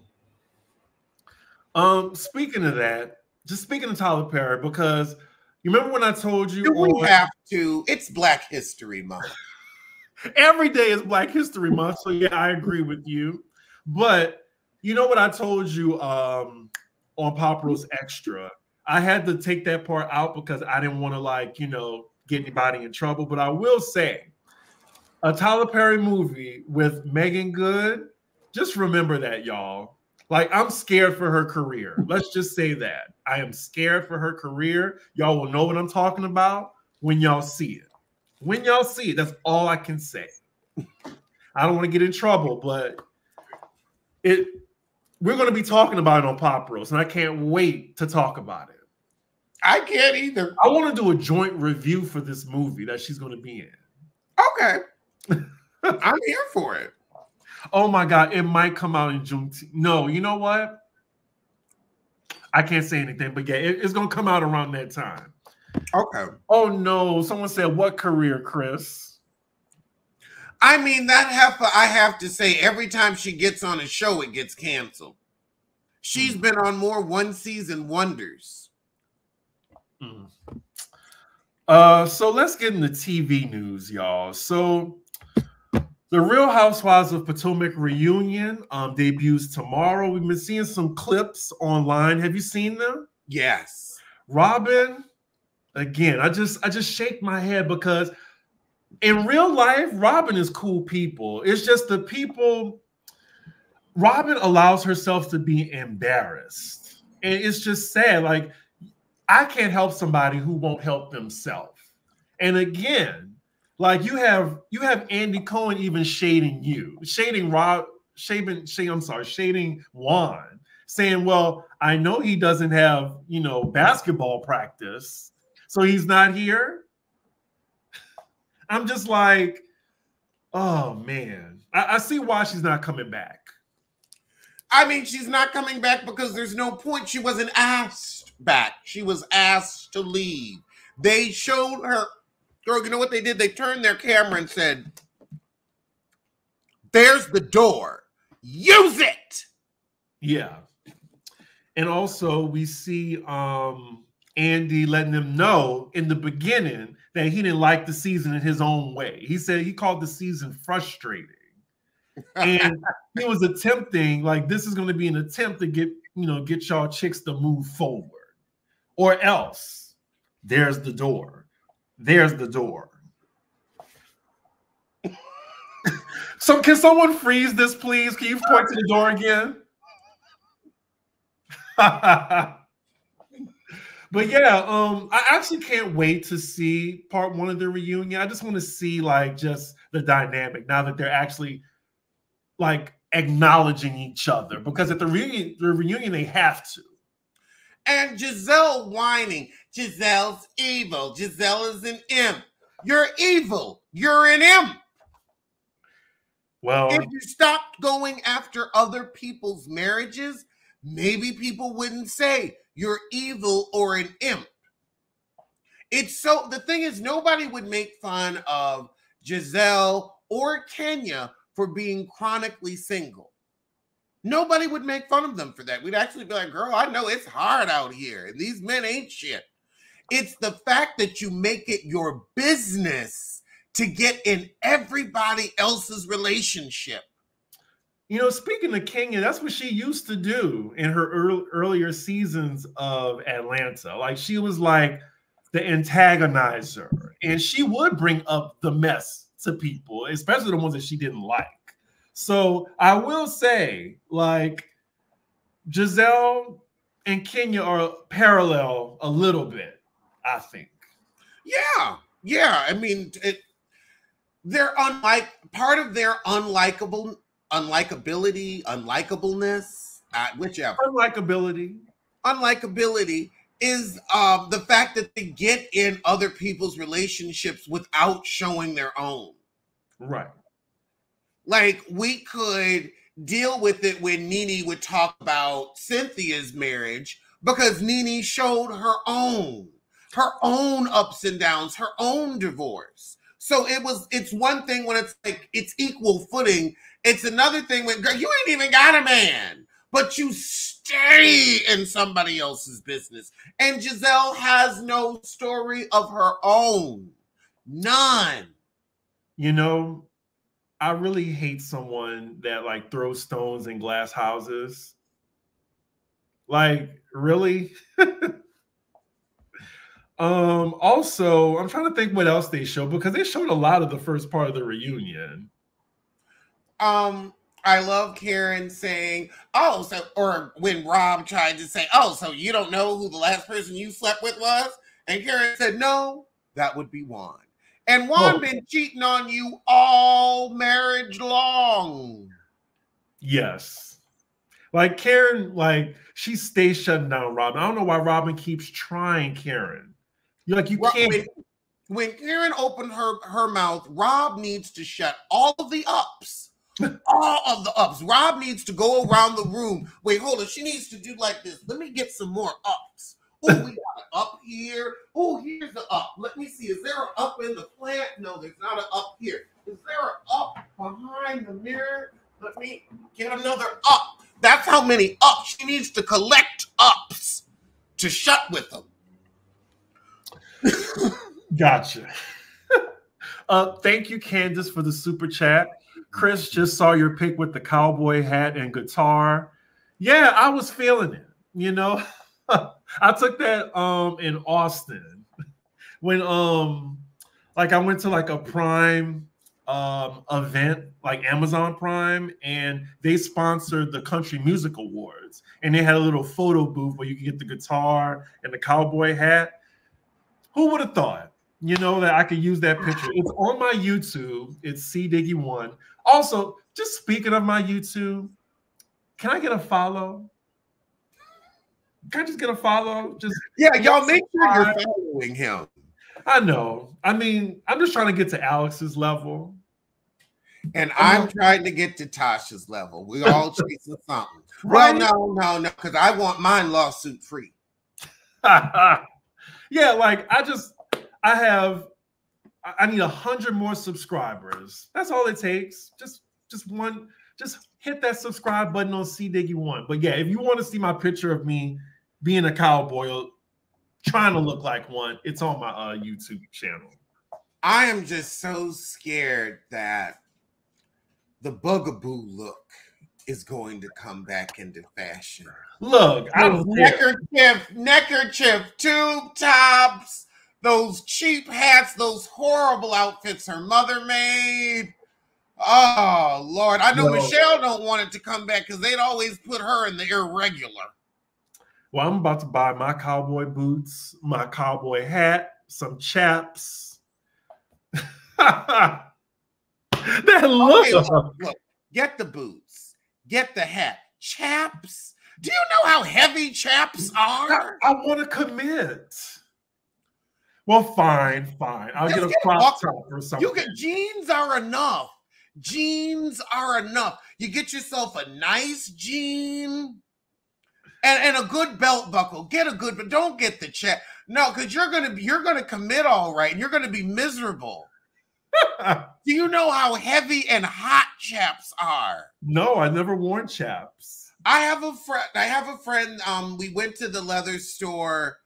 Um, speaking of that, just speaking of Tyler Perry, because you remember when I told you Do we on- have to? It's Black History Month. [laughs] every day is Black History Month, so yeah, I agree with you. But you know what I told you um on Pop Roast Extra? I had to take that part out because I didn't want to like, you know, get anybody in trouble. But I will say a Tyler Perry movie with Meagan Good, just remember that, y'all. Like, I'm scared for her career. Let's just say that. I am scared for her career. Y'all will know what I'm talking about when y'all see it. When y'all see it, that's all I can say. I don't want to get in trouble, but it we're going to be talking about it on Pop Roast, and I can't wait to talk about it. I can't either. I want to do a joint review for this movie that she's going to be in. Okay. [laughs] I'm here for it. Oh my god, it might come out in June. No, you know what? I can't say anything, but yeah, it- it's gonna come out around that time. Okay. Oh no, someone said what career, Chris? I mean, that heifer, I have to say, every time she gets on a show, it gets canceled. She's been on more one season wonders. Mm. Uh, so let's get into TV news, y'all. So the Real Housewives of Potomac reunion um, debuts tomorrow. We've been seeing some clips online. Have you seen them? Yes. Robyn, again, I just I just shake my head because in real life, Robyn is cool people. It's just the people. Robyn allows herself to be embarrassed, and it's just sad. Like I can't help somebody who won't help themselves. And again, like you have you have Andy Cohen even shading you, shading Rob, shading, shading I'm sorry, shading Juan, saying, "Well, I know he doesn't have you know basketball practice, so he's not here." I'm just like, oh man, I, I see why she's not coming back. I mean, she's not coming back because there's no point. She wasn't asked back. She was asked to leave. They showed her. Girl, you know what they did? They turned their camera and said, There's the door. Use it. Yeah. And also we see um Andy letting them know in the beginning that he didn't like the season in his own way. He said he called the season frustrating. And [laughs] he was attempting, like, this is going to be an attempt to get, you know, get y'all chicks to move forward. Or else there's the door. There's the door. so can someone freeze this, please? Can you point to the door again? [laughs] but yeah, um, I actually can't wait to see part one of the reunion. I just want to see like just the dynamic now that they're actually like acknowledging each other because at the reunion, the reunion they have to. And Gizelle whining. Gizelle's evil. Gizelle is an imp. You're evil. You're an imp. Well, if you stopped going after other people's marriages, maybe people wouldn't say you're evil or an imp. It's so the thing is, nobody would make fun of Gizelle or Kenya for being chronically single. Nobody would make fun of them for that. We'd actually be like, girl, I know it's hard out here, and these men ain't shit. It's the fact that you make it your business to get in everybody else's relationship. You know, speaking of Kenya, that's what she used to do in her early, earlier seasons of Atlanta. Like she was like the antagonizer, and she would bring up the mess to people, especially the ones that she didn't like. So I will say, like, Gizelle and Kenya are parallel a little bit, I think. Yeah, yeah. I mean, it, they're unlike part of their unlikable unlikability, unlikableness, uh, whichever. Unlikability. Unlikability is um, the fact that they get in other people's relationships without showing their own. Right. Like we could deal with it when Nene would talk about Cynthia's marriage because Nene showed her own, her own ups and downs, her own divorce. So it was, it's one thing when it's like it's equal footing it's another thing when girl, you ain't even got a man, but you stay in somebody else's business. And Gizelle has no story of her own. None. You know, I really hate someone that like throws stones in glass houses. Like, really? [laughs] um, also, I'm trying to think what else they showed because they showed a lot of the first part of the reunion. Um, I love Karen saying, "Oh, so," or when Rob tried to say, "Oh, so you don't know who the last person you slept with was?" And Karen said, "No, that would be Juan." And Juan oh. been cheating on you all marriage long. Yes. Like Karen, like she stays shutting down Robyn. I don't know why Robyn keeps trying Karen. You're like, you well, can't. When, when Karen opened her, her mouth, Rob needs to shut all of the ups [laughs] all of the ups. Rob needs to go around the room. Wait, hold on. She needs to do like this. Let me get some more ups. Oh, we [laughs] got an up here. Oh, here's the up. Let me see. Is there an up in the plant? No, there's not an up here. Is there an up behind the mirror? Let me get another up. That's how many ups she needs to collect ups to shut with them. [laughs] Gotcha. [laughs] uh, thank you, Candace, for the super chat. Chris just saw your pick with the cowboy hat and guitar. Yeah, I was feeling it. You know, [laughs] I took that um in Austin when um like I went to like a Prime um event like Amazon Prime and they sponsored the Country Music Awards and they had a little photo booth where you could get the guitar and the cowboy hat. Who would have thought? You know that I could use that picture. It's on my YouTube. It's C Diggy One. Also, just speaking of my YouTube, can I get a follow? Can I just get a follow? Just yeah, y'all make sure you're following him. I know. I mean, I'm just trying to get to Alex's level. And I'm trying to get to Tasha's level. We all [laughs] chasing something. Right? Well, no, no, no, because I want mine lawsuit free. [laughs] yeah, like I just I have I need a hundred more subscribers. That's all it takes. Just just one, just hit that subscribe button on C Diggy One. But yeah, if you want to see my picture of me being a cowboy or trying to look like one, it's on my uh, YouTube channel. I am just so scared that the bugaboo look is going to come back into fashion. Look, I was neckerchief, neckerchief, tube tops, those cheap hats, those horrible outfits her mother made. Oh Lord, I know no. Michelle don't want it to come back because they'd always put her in the irregular. Well, I'm about to buy my cowboy boots, my cowboy hat, some chaps. [laughs] that look. Okay, look, look, get the boots, get the hat, chaps. Do you know how heavy chaps are? I, I want to commit. Well, fine, fine. I'll Just get a crop top or something. You get jeans are enough. Jeans are enough. You get yourself a nice jean and, and a good belt buckle. Get a good, but don't get the check. No, because you're gonna be you're gonna commit all right, and you're gonna be miserable. [laughs] Do you know how heavy and hot chaps are? No, I never worn chaps. I have a friend. I have a friend. Um, we went to the leather store,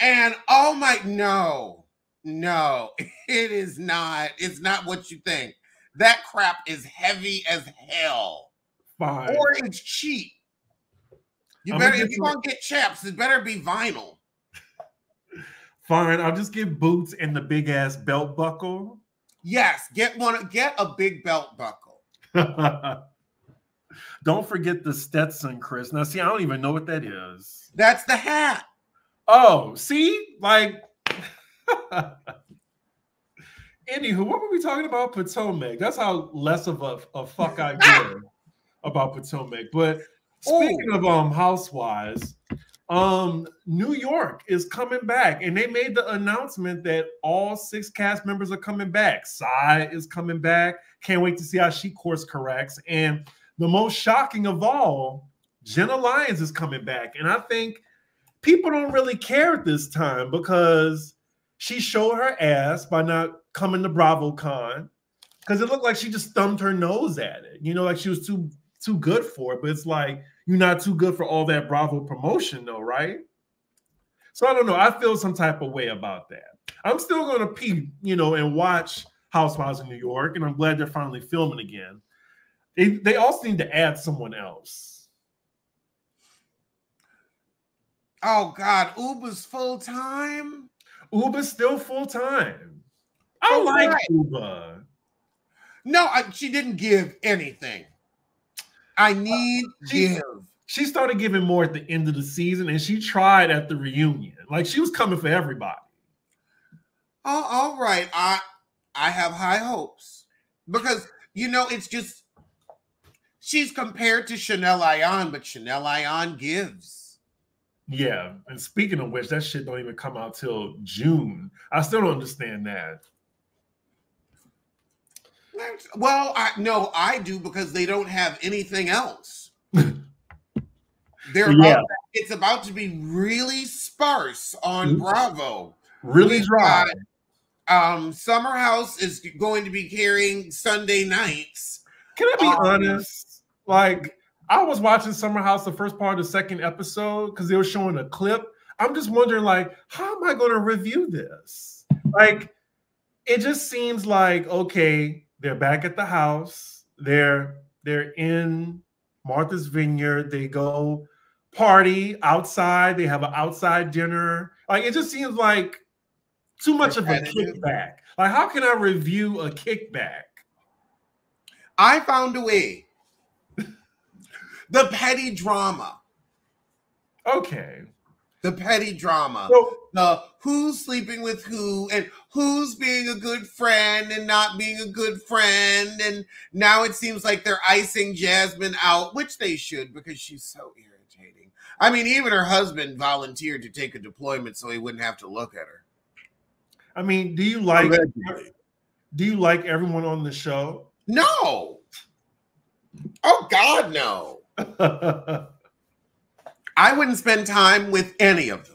and oh my, no, no, [laughs] it is not. It's not what you think. That crap is heavy as hell. Fine. Or it's cheap. You I'm better if you're gonna get chaps, it better be vinyl. [laughs] Fine, I'll just get boots and the big ass belt buckle. Yes, get one. Get a big belt buckle. [laughs] don't forget the Stetson, Chris. Now, see, I don't even know what that is. That's the hat. Oh, see, like. [laughs] Anywho, what were we talking about? Potomac. That's how less of a, a fuck I [laughs] give about Potomac. But speaking Ooh. of um housewives, um New York is coming back, and they made the announcement that all six cast members are coming back. Sai is coming back. Can't wait to see how she course corrects. And the most shocking of all, Jenna Lyons is coming back, and I think people don't really care at this time because she showed her ass by not coming to BravoCon because it looked like she just thumbed her nose at it. You know, like she was too too good for it. But it's like you're not too good for all that Bravo promotion, though, right? So I don't know. I feel some type of way about that. I'm still gonna peep, you know, and watch Housewives of New York, and I'm glad they're finally filming again. They they also need to add someone else. Oh God, Ubah's full time. Ubah's still full time. I like right. Ubah. No, I, she didn't give anything. I need uh, she, give. She started giving more at the end of the season, and she tried at the reunion. Like she was coming for everybody. Oh, all right. I I have high hopes because you know it's just she's compared to Chanel Ayan, but Chanel Ayan gives. Yeah, and speaking of which, that shit don't even come out till June. I still don't understand that. Well, I no, I do because they don't have anything else. [laughs] They're yeah. about, it's about to be really sparse on mm-hmm. Bravo. Really dry. um, Summer House is going to be carrying Sunday nights. Can I be um, honest? Like I was watching Summer House the first part of the second episode because they were showing a clip. I'm just wondering, like, how am I going to review this? like it just seems like okay, they're back at the house. They're they're in Martha's Vineyard. They go party outside. They have an outside dinner. Like it just seems like too much of a kickback. Like how can I review a kickback? I found a way. the petty drama. Okay. The petty drama. So, the who's sleeping with who and who's being a good friend and not being a good friend. And now it seems like they're icing Jasmine out, which they should because she's so irritating. I mean, even her husband volunteered to take a deployment so he wouldn't have to look at her. I mean, do you like do you like everyone on the show? No. Oh God, no. [laughs] I wouldn't spend time with any of them.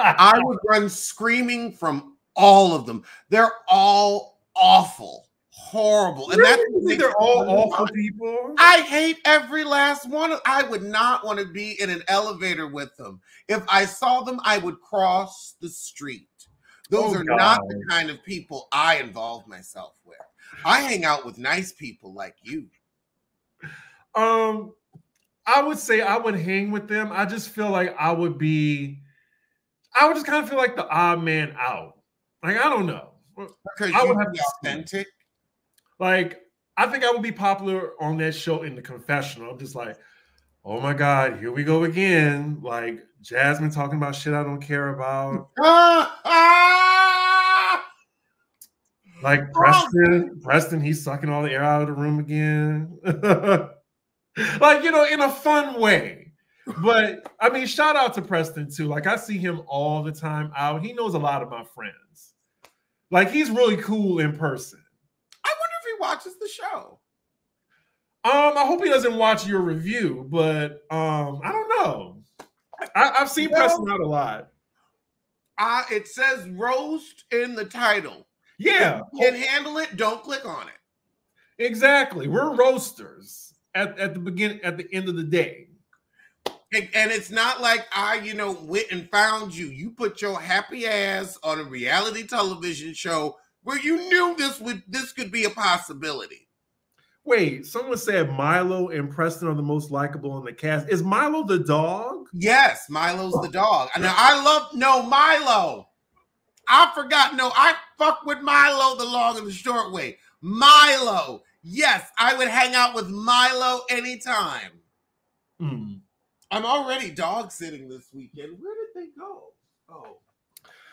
[laughs] I would run screaming from all of them. They're all awful, horrible, and really? that's they're all awful people. I hate every last one. I would not want to be in an elevator with them. If I saw them, I would cross the street. Those oh, are God. not the kind of people I involve myself with. I hang out with nice people like you. Um, I would say I would hang with them. I just feel like I would be, I would just kind of feel like the odd man out. Like I don't know. Because I would have be authentic. Like I think I would be popular on that show in the confessional. I'm just like, oh my god, here we go again. Like Jasmine talking about shit I don't care about. [laughs] like oh. Preston, Preston, he's sucking all the air out of the room again. [laughs] like you know, in a fun way. But I mean, shout out to Preston too. Like I see him all the time out. He knows a lot of my friends. Like he's really cool in person. I wonder if he watches the show. Um, I hope he doesn't watch your review, but um, I don't know. I, have seen well, Preston out a lot. Uh, it says roast in the title. Yeah. Can handle it, don't click on it. Exactly. We're roasters at, at the beginning at the end of the day. And, and, it's not like I, you know, went and found you. You put your happy ass on a reality television show where you knew this would this could be a possibility. Wait, someone said Milo and Preston are the most likable in the cast. Is Milo the dog? Yes, Milo's the dog. Now I love no Milo. I forgot. No, I fuck with Milo the long and the short way. Milo. Yes, I would hang out with Milo anytime. Hmm. I'm already dog sitting this weekend. Where did they go? Oh.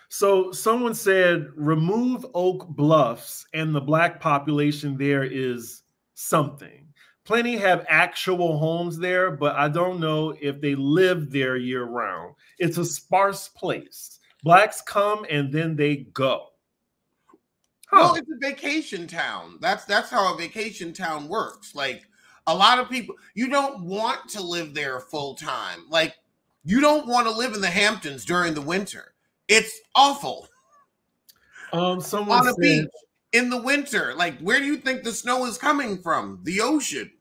So someone said remove Oak Bluffs and the black population there is something. Plenty have actual homes there, but I don't know if they live there year round. It's a sparse place. Blacks come and then they go. Huh. Well, it's a vacation town. That's that's how a vacation town works. Like a lot of people, you don't want to live there full time. Like you don't want to live in the Hamptons during the winter. It's awful. Um, someone on a said, beach in the winter. Like, where do you think the snow is coming from? The ocean.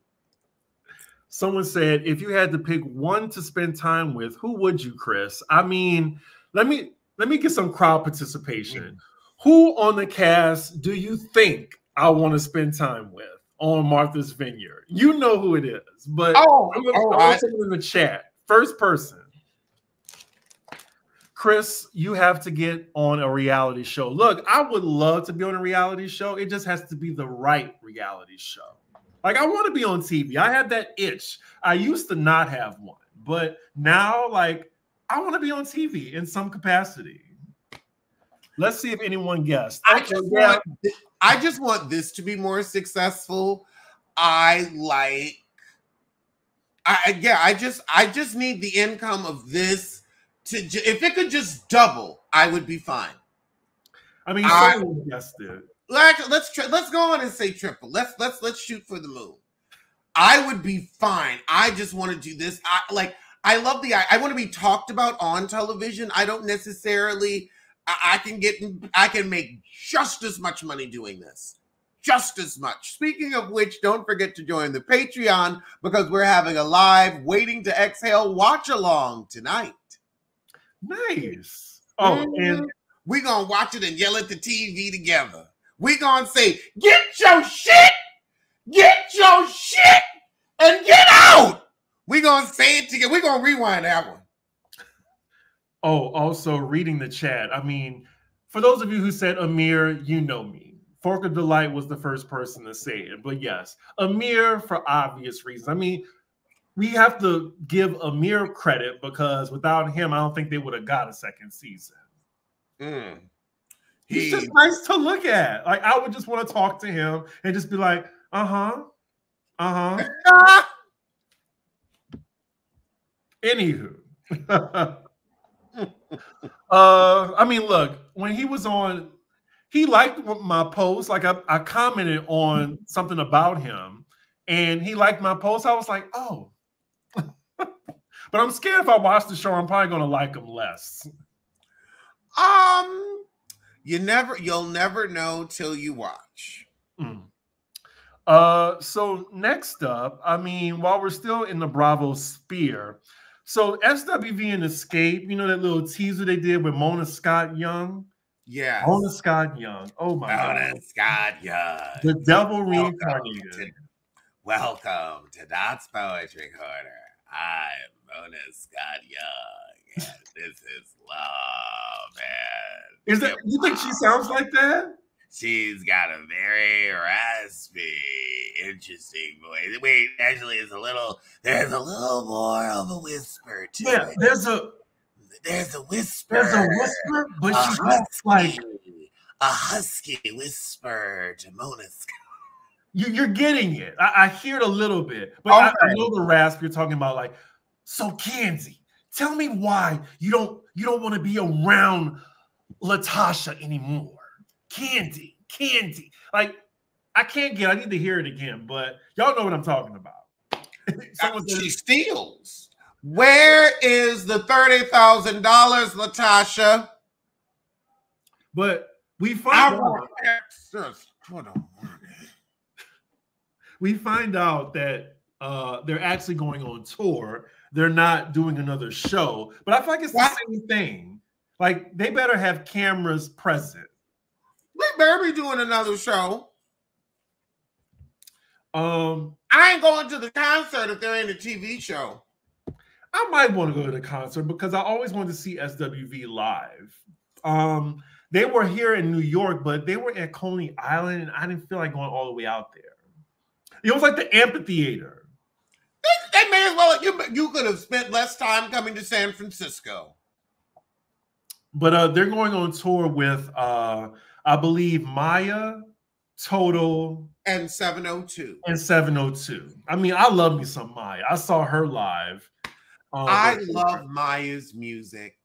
Someone said, if you had to pick one to spend time with, who would you, Chris? I mean, let me let me get some crowd participation. Who on the cast do you think I want to spend time with on Martha's Vineyard? You know who it is, but oh, I'm gonna, oh, I, in the chat. First person. Chris, you have to get on a reality show. Look, I would love to be on a reality show. It just has to be the right reality show. Like, I want to be on TV. I had that itch. I used to not have one, but now, like, I want to be on TV in some capacity. Let's see if anyone guessed. I just, want, I just want this to be more successful. I like I yeah, I just I just need the income of this to if it could just double, I would be fine. I mean, I, guessed it. Like, let's try, let's go on and say triple. Let's let's let's shoot for the moon. I would be fine. I just want to do this. I like. I love the. I, I want to be talked about on television. I don't necessarily. I, I can get. I can make just as much money doing this just as much. Speaking of which, don't forget to join the Patreon because we're having a live Waiting to Exhale watch along tonight. Nice. Oh, and mm-hmm. we gonna watch it and yell at the TV together. We're gonna say, get your shit, get your shit, and get out. We're gonna say it together. We're gonna rewind that one. Oh, also reading the chat. I mean, for those of you who said Amir, you know me. Fork of Delight was the first person to say it. But yes, Amir for obvious reasons. I mean, we have to give Amir credit because without him, I don't think they would have got a second season. Mm. He, He's just nice to look at. Like I would just want to talk to him and just be like, uh-huh, uh-huh. [laughs] Anywho. [laughs] uh, I mean, look, when he was on, he liked my post. Like I, I commented on something about him, and he liked my post. I was like, oh, [laughs] but I'm scared if I watch the show, I'm probably gonna like him less. Um, you never, you'll never know till you watch. Mm. Uh, so next up, I mean, while we're still in the Bravo sphere, so SWV and Xscape, you know that little teaser they did with Mona Scott Young. Yeah, Mona Scott Young. Oh my Mona God. Scott Young, the devil reincarnated. Welcome to Dots Poetry Corner. I'm Mona Scott Young, and this is love. And is that you think she sounds like that? She's got a very raspy, interesting voice. Wait, actually, it's a little. There's a little more of a whisper to yeah, it. There's a. There's a whisper. There's a whisper, but a she's husky, like a husky whisper to Mona Scott you, are getting it. I, I, hear it a little bit, but. I, I, know the rasp you're talking about. Like, so Kenzie, tell me why you don't you don't want to be around LaTocha anymore. Kandi, candy. like I can't get. I need to hear it again, but y'all know what I'm talking about. [laughs] she steals. Where is the thirty thousand dollars, LaTocha? But we find out we find out that uh, they're actually going on tour. They're not doing another show, but I feel like it's what? the same thing. Like they better have cameras present. They better be doing another show. Um, I ain't going to the concert if they're in a TV show. I might want to go to the concert because I always wanted to see SWV live. Um, they were here in New York, but they were at Coney Island, and I didn't feel like going all the way out there. It was like the amphitheater. They, they may as well. You you could have spent less time coming to San Francisco. But uh, they're going on tour with uh, I believe Mya, Total, and 702. And 702. I mean, I love me some Mya. I saw her live. Um, I love Mya's music,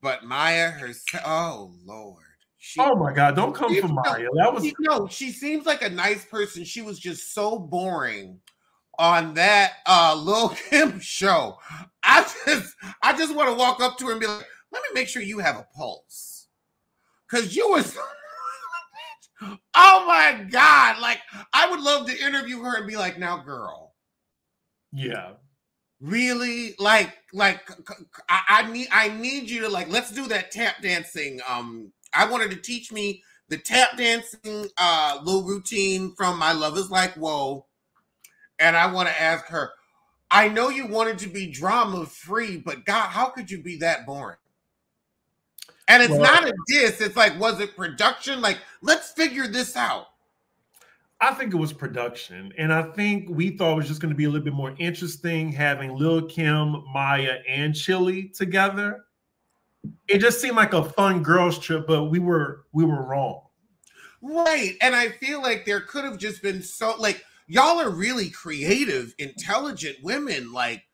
but Mya herself, oh Lord. She, oh my God! Don't come for Maya. That was no. She seems like a nice person. She was just so boring on that uh Lil Kim [laughs] show. I just, I just want to walk up to her and be like, "Let me make sure you have a pulse," because you was. Oh my God! Like I would love to interview her and be like, "Now, girl." Yeah. Really, like, like I, I need, I need you to like. Let's do that tap dancing um I wanted to teach me the tap dancing uh little routine from My Love Is Like Wo. And I want to ask her, I know you wanted to be drama free, but God, how could you be that boring? And it's well, not a diss. It's like, was it production? Like, let's figure this out. I think it was production. And I think we thought it was just going to be a little bit more interesting having Lil Kim, Mya, and Chilli together it just seemed like a fun girls trip, but we were we were wrong. Right. And I feel like there could have just been so like y'all are really creative, intelligent women. Like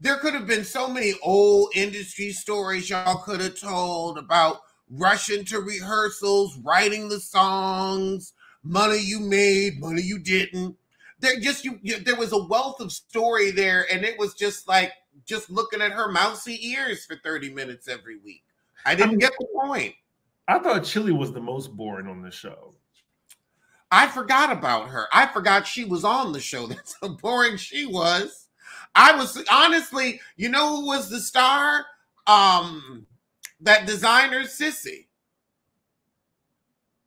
there could have been so many old industry stories y'all could have told about rushing to rehearsals, writing the songs, money you made, money you didn't. There just you, you there was a wealth of story there, and it was just like just looking at her mousy ears for 30 minutes every week. I didn't I mean, get the point. I thought Chilli was the most boring on the show. I forgot about her. I forgot she was on the show. [laughs] That's how boring she was. I was honestly, you know who was the star? Um, that designer Sissy.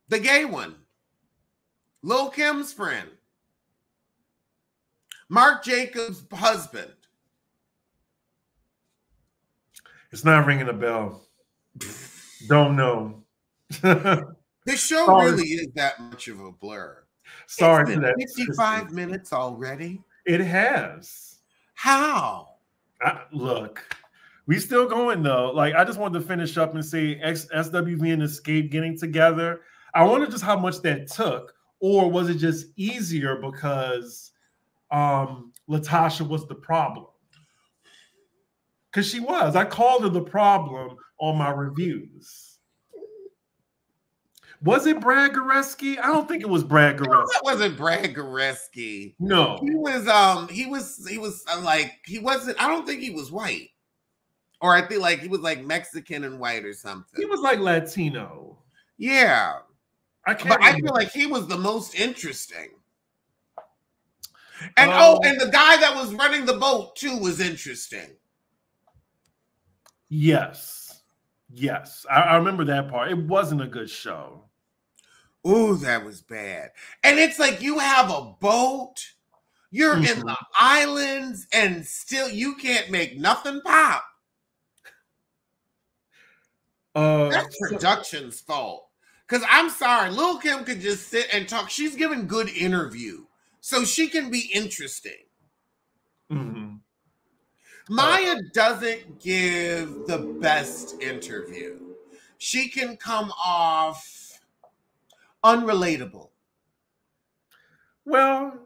The gay one. Lil Kim's friend. Marc Jacobs' husband. It's not ringing a bell. Don't know. [laughs] this show Sorry. really is that much of a blur. Sorry for that. 55 minutes already. It has. How? I, look, we still going though. Like I just wanted to finish up and say X, SWV and Xscape getting together. I wonder just how much that took, or was it just easier because um LaTocha was the problem? Because she was. I called her the problem on my reviews. Was it Brad Goreski? I don't think it was Brad Goreski. No, that wasn't Brad Goreski. No, he was. Um, he was. He was uh, like he wasn't. I don't think he was white, or I think like he was like Mexican and white or something. He was like Latino. Yeah, I can't. But I feel like he was the most interesting. And oh, oh, and the guy that was running the boat too was interesting. Yes. Yes. I, I, remember that part. It wasn't a good show. Ooh, that was bad. And it's like you have a boat, you're mm-hmm. in the islands, and still you can't make nothing pop. Uh, That's production's fault. Because I'm sorry, Lil Kim could just sit and talk. She's giving good interview, so she can be interesting. Mm-hmm. Mya doesn't give the best interview. She can come off unrelatable? Well,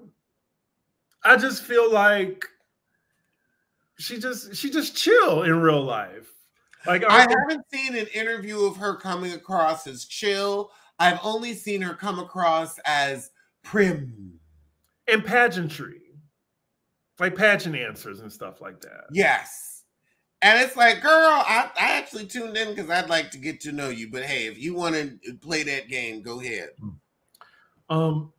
I just feel like she just she just chill in real life. Like I, I haven't seen an interview of her coming across as chill. I've only seen her come across as prim and pageantry, like pageant answers and stuff like that. Yes. And it's like, girl, I, I actually tuned in because I'd like to get to know you. But hey, if you want to play that game, go ahead. Um,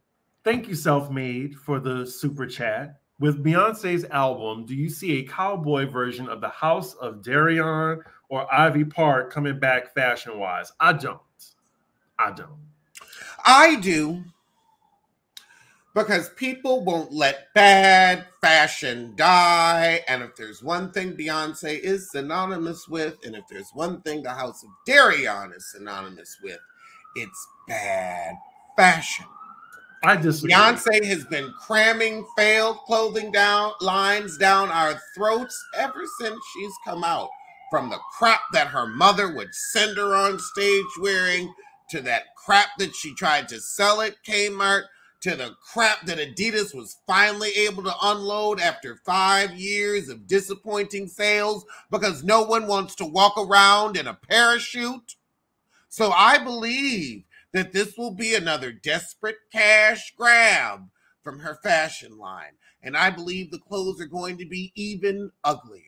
thank you, Self Made, for the super chat. With Beyonce's album, do you see a cowboy version of the House of Deréon or Ivy Park coming back fashion wise? I don't. I don't. I do because people won't let bad fashion die. And if there's one thing Beyonce is synonymous with, and if there's one thing the House of Deréon is synonymous with, it's bad fashion. I disagree. Beyonce has been cramming failed clothing down lines down our throats ever since she's come out. From the crap that her mother would send her on stage wearing to that crap that she tried to sell at Kmart to the crap that Adidas was finally able to unload after five years of disappointing sales because no one wants to walk around in a parachute. So I believe that this will be another desperate cash grab from her fashion line. And I believe the clothes are going to be even uglier.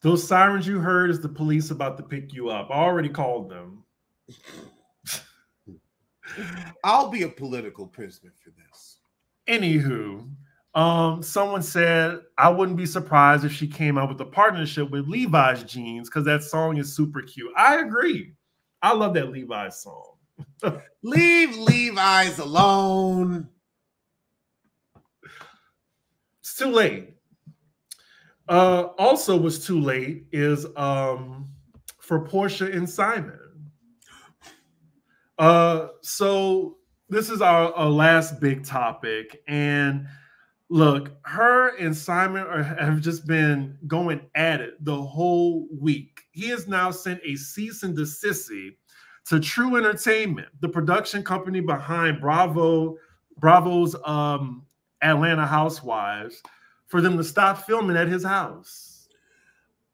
Those sirens you heard is the police about to pick you up. I already called them. [laughs] I'll be a political prisoner for this. Anywho, um, someone said I wouldn't be surprised if she came out with a partnership with Levi's jeans because that song is super cute. I agree. I love that Levi's song. [laughs] Leave Levi's alone. It's too late. Uh, also, was too late is um, for Porsha and Simon. Uh, so this is our, our last big topic, and look, her and Simon are, have just been going at it the whole week. He has now sent a cease and desist to True Entertainment, the production company behind Bravo, Bravo's um, Atlanta Housewives, for them to stop filming at his house.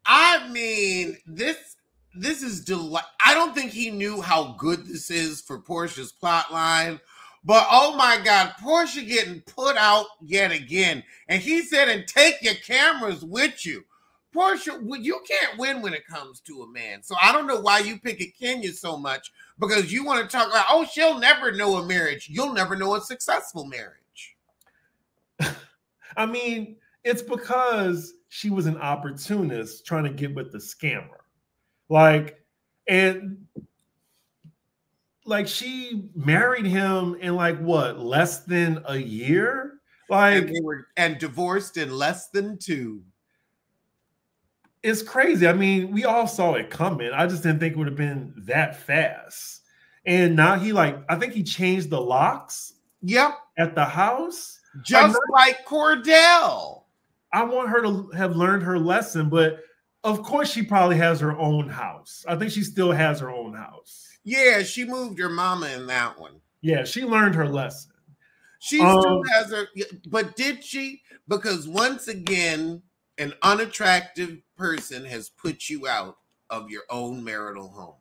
I mean, this this is delight. I don't think he knew how good this is for Porsha's plot line, but oh my God, Porsha getting put out yet again. And he said, and take your cameras with you. Portia, you can't win when it comes to a man. So I don't know why you pick at Kenya so much because you want to talk about, oh, she'll never know a marriage. You'll never know a successful marriage. [laughs] I mean, it's because she was an opportunist trying to get with the scammer. Like, and like she married him in like what less than a year? Like and they were and divorced in less than two. It's crazy. I mean we all saw it coming. I just didn't think it would have been that fast. And now he like i think he changed the locks yep. at the house. Just like Kordell. I want her to have learned her lesson but of course she probably has her own house i think she still has her own house yeah, she moved her mama in that one. Yeah, she learned her lesson. She um, still has her, but did she? Because once again, an unattractive person has put you out of your own marital home.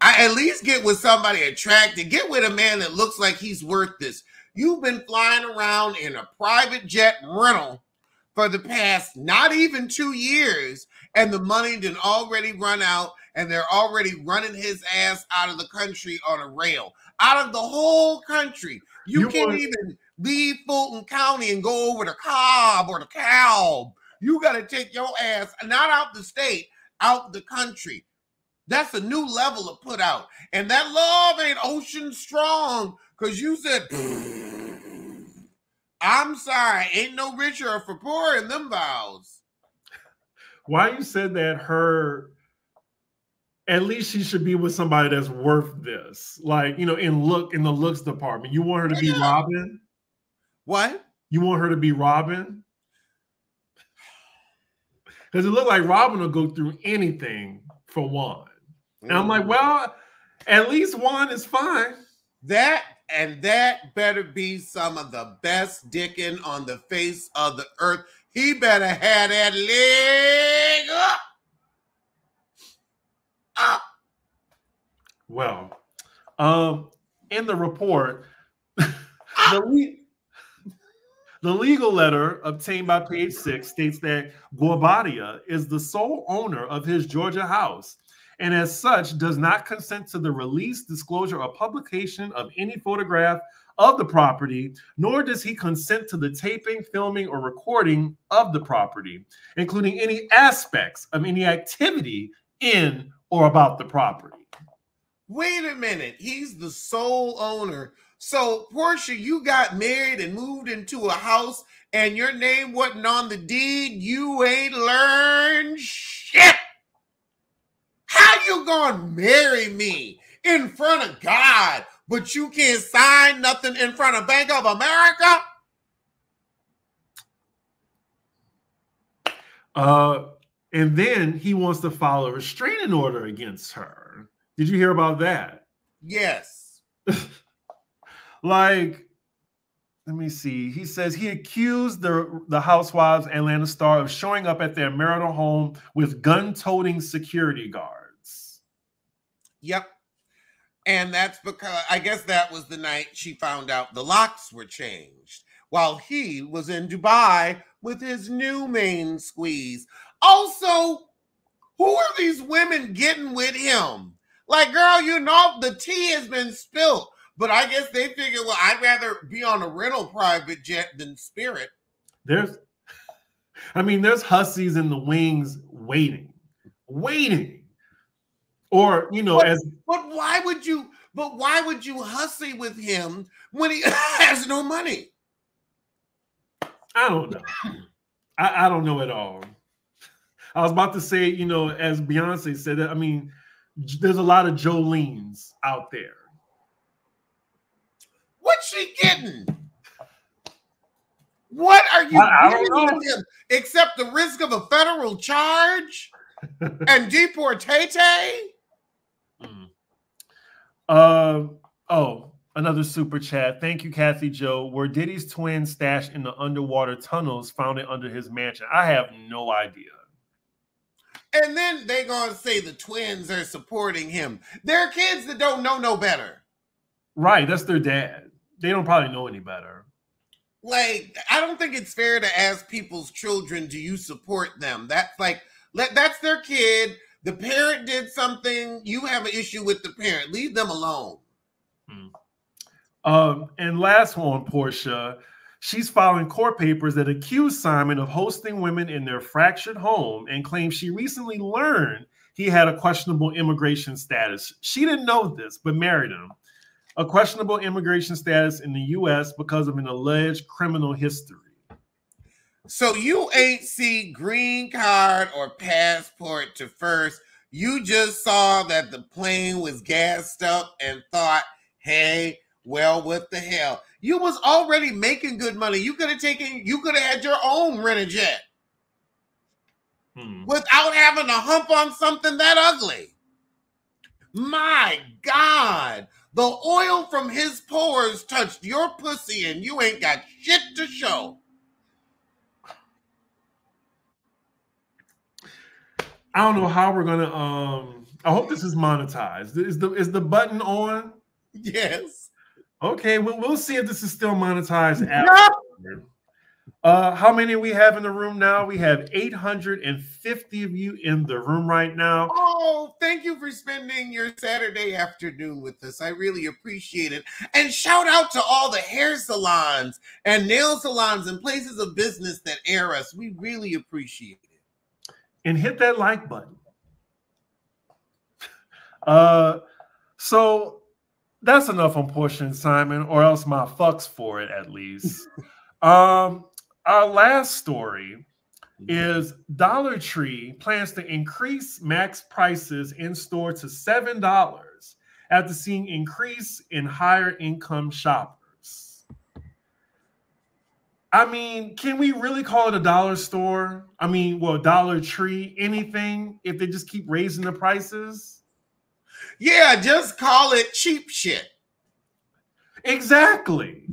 I at least get with somebody attractive. Get with a man that looks like he's worth this. You've been flying around in a private jet rental for the past not even two years, and the money didn't already run out and they're already running his ass out of the country on a rail, out of the whole country. You, you can't want- even leave Fulton County and go over to Cobb or to Cal. You got to take your ass not out the state, out the country. That's a new level of put out. And that love ain't ocean strong because you said, I'm sorry, ain't no richer for poor in them vows. Why you said that her at least she should be with somebody that's worth this. Like, you know, in look in the looks department. You want her to be Robyn? What? You want her to be Robyn? Because it looked like Robyn will go through anything for Juan. And I'm like, mm. well, at least Juan is fine. That and that better be some of the best dicking on the face of the earth. He better have that leg up. Well, um, in the report, the, le- the legal letter obtained by page six states that Guobadia is the sole owner of his Georgia house and as such does not consent to the release, disclosure, or publication of any photograph of the property, nor does he consent to the taping, filming, or recording of the property, including any aspects of any activity in or about the property. Wait a minute. He's the sole owner. So, Porsha, you got married and moved into a house and your name wasn't on the deed. You ain't learned shit. You gonna marry me in front of God, but you can't sign nothing in front of Bank of America? Uh, and then he wants to file a restraining order against her. Did you hear about that? Yes. [laughs] like, let me see. He says he accused the, the housewives Atlanta Star of showing up at their marital home with gun-toting security guards. Yep. And that's because I guess that was the night she found out the locks were changed while he was in Dubai with his new main squeeze. Also, who are these women getting with him? Like, girl, you know the tea has been spilled. But I guess they figure, well, I'd rather be on a rental private jet than Spirit. There's, [laughs] I mean, there's hussies in the wings waiting, waiting. Or, you know, but, as. But why would you, but why would you hussy with him when he [laughs] has no money? I don't know. I, I don't know at all. I was about to say, you know, as Beyonce said, I mean, there's a lot of Jolene's out there. What's she getting? What are you I, getting him except the risk of a federal charge and [laughs] deportate? Uh, oh, another super chat. Thank you, Kathy Joe. Were Diddy's twins stashed in the underwater tunnels found it under his mansion? I have no idea. And then they gonna say the twins are supporting him. They're kids that don't know no better. Right, that's their dad. They don't probably know any better. Like, I don't think it's fair to ask people's children, do you support them? That's like let that's their kid. The parent did something, you have an issue with the parent. Leave them alone. Hmm. Um, and last one, Porsha. She's filing court papers that accuse Simon of hosting women in their fractured home and claims she recently learned he had a questionable immigration status. She didn't know this, but married him. A questionable immigration status in the US because of an alleged criminal history. So you ain't see green card or passport to first. You just saw that the plane was gassed up and thought, hey, well, what the hell? You was already making good money. You could have taken, you could have had your own rent a jet hmm. without having to hump on something that ugly. My God, the oil from his pores touched your pussy and you ain't got shit to show. I don't know how we're gonna um I hope this is monetized. Is the is the button on? Yes. Okay, we'll, we'll see if this is still monetized after. Uh, how many we have in the room now? We have 850 of you in the room right now. Oh, thank you for spending your Saturday afternoon with us. I really appreciate it. And shout out to all the hair salons and nail salons and places of business that air us. We really appreciate it. And hit that like button. Uh, so that's enough on portion, Simon, or else my fucks for it at least. [laughs] um, our last story is Dollar Tree plans to increase max prices in store to seven dollars after seeing increase in higher income shoppers. I mean, can we really call it a dollar store? I mean, well, Dollar Tree, anything if they just keep raising the prices? Yeah, just call it cheap shit. Exactly.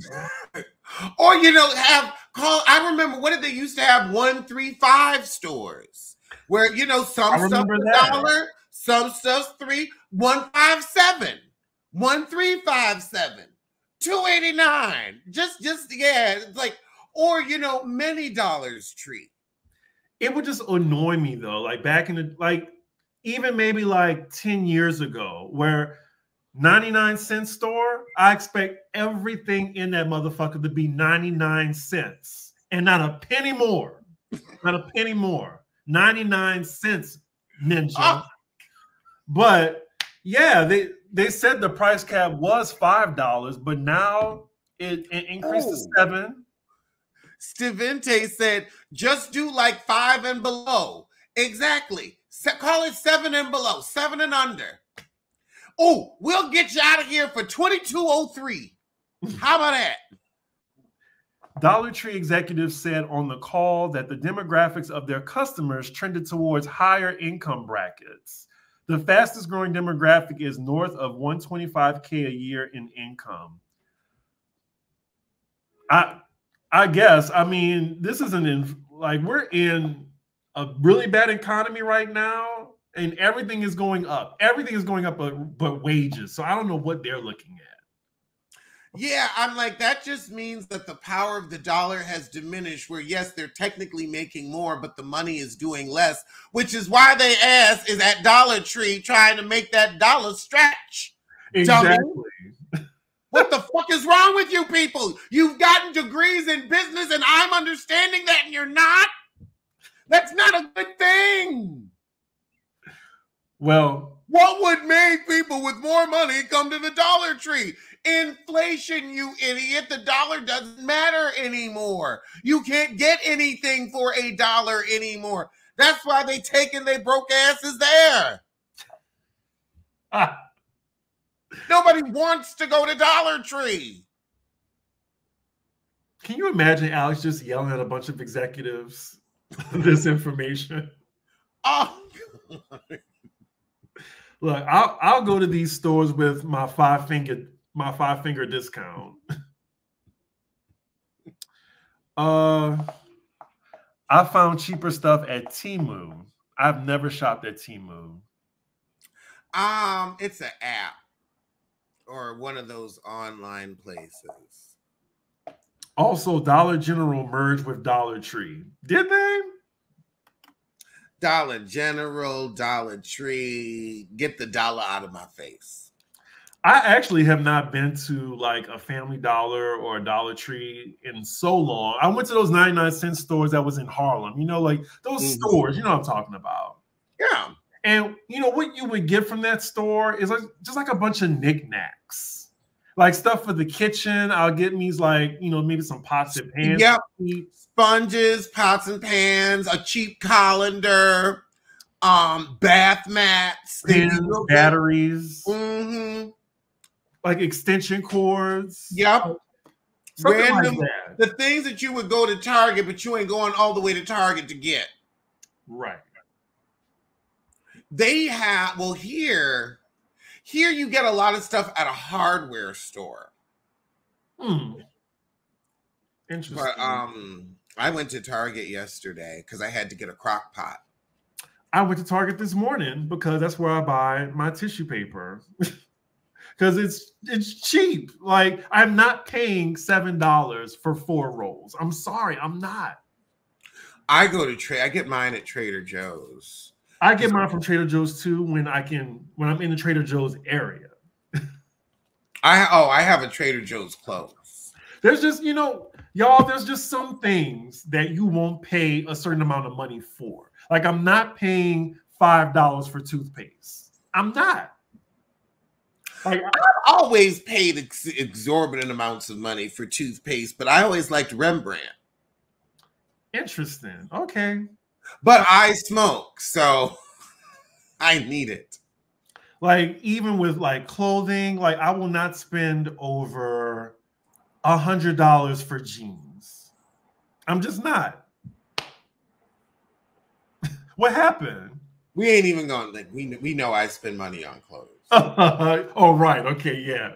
[laughs] or you know, have call. I remember what did they used to have one three five stores where you know some stuff a dollar, some stuff's three one five seven, one three five seven, two eighty nine. Just just yeah, it's like or you know many dollars tree. It would just annoy me though, like back in the like even maybe like ten years ago, where 99 cent store, I expect everything in that motherfucker to be 99 cents and not a penny more. Not a penny more. 99 cents, ninja. Oh. But yeah, they they said the price cap was five dollars, but now it, it increased oh. to seven. Stevente said, just do like five and below. Exactly. call it seven and below, seven and under. Oh, we'll get you out of here for 2203. How about that? Dollar Tree executives said on the call that the demographics of their customers trended towards higher income brackets. The fastest growing demographic is north of 125k a year in income. I I guess I mean this isn't in like we're in a really bad economy right now and everything is going up. Everything is going up, but, but wages. So I don't know what they're looking at. Yeah, I'm like, that just means that the power of the dollar has diminished. Where, yes, they're technically making more, but the money is doing less, which is why they ass is at Dollar Tree trying to make that dollar stretch. Exactly. [laughs] what the fuck is wrong with you people? You've gotten degrees in business, and I'm understanding that, and you're not? That's not a good thing. Well, what would make people with more money come to the Dollar Tree? Inflation, you idiot. The dollar doesn't matter anymore. You can't get anything for a dollar anymore. That's why they taking they broke asses there. [laughs] Ah. Nobody wants to go to Dollar Tree. Can you imagine Alex just yelling at a bunch of executives [laughs] this information? Oh, [laughs] Look, I'll I'll go to these stores with my five finger my five finger discount. [laughs] uh I found cheaper stuff at Temu. I've never shopped at Temu. Um, it's an app or one of those online places. Also, Dollar General merged with Dollar Tree. Did they? Dollar General, Dollar Tree. Get the dollar out of my face. I actually have not been to like a Family Dollar or a Dollar Tree in so long. I went to those 99 cent stores that was in Harlem, you know, like those mm-hmm. stores, you know what I'm talking about. Yeah. And you know what you would get from that store is like just like a bunch of knickknacks, like stuff for the kitchen. I'll get me like you know maybe some pots and pans. Yep. Sponges, pots and pans, a cheap colander, um, bath mats, pans, batteries, mm-hmm. like extension cords. Yep. Random, like the things that you would go to Target, but you ain't going all the way to Target to get. Right they have well here here you get a lot of stuff at a hardware store. Hmm. Interesting. but um i went to target yesterday because i had to get a crock pot. I went to target this morning because that's where i buy my tissue paper. [laughs] Because it's it's cheap. Like i'm not paying seven dollars for four rolls. I'm sorry i'm not. I go to trade i get mine at trader joe's I get mine from Trader Joe's too when I can when I'm in the Trader Joe's area. I oh I have a Trader Joe's close. There's just you know y'all there's just some things that you won't pay a certain amount of money for. Like I'm not paying five dollars for toothpaste. I'm not. Like I've always paid ex- exorbitant amounts of money for toothpaste, but I always liked Rembrandt. Interesting. Okay. But I smoke, so [laughs] I need it. Like even with like clothing, like I will not spend over a hundred dollars for jeans. I'm just not. [laughs] what happened? We ain't even going like we we know I spend money on clothes. [laughs] oh right, okay, yeah.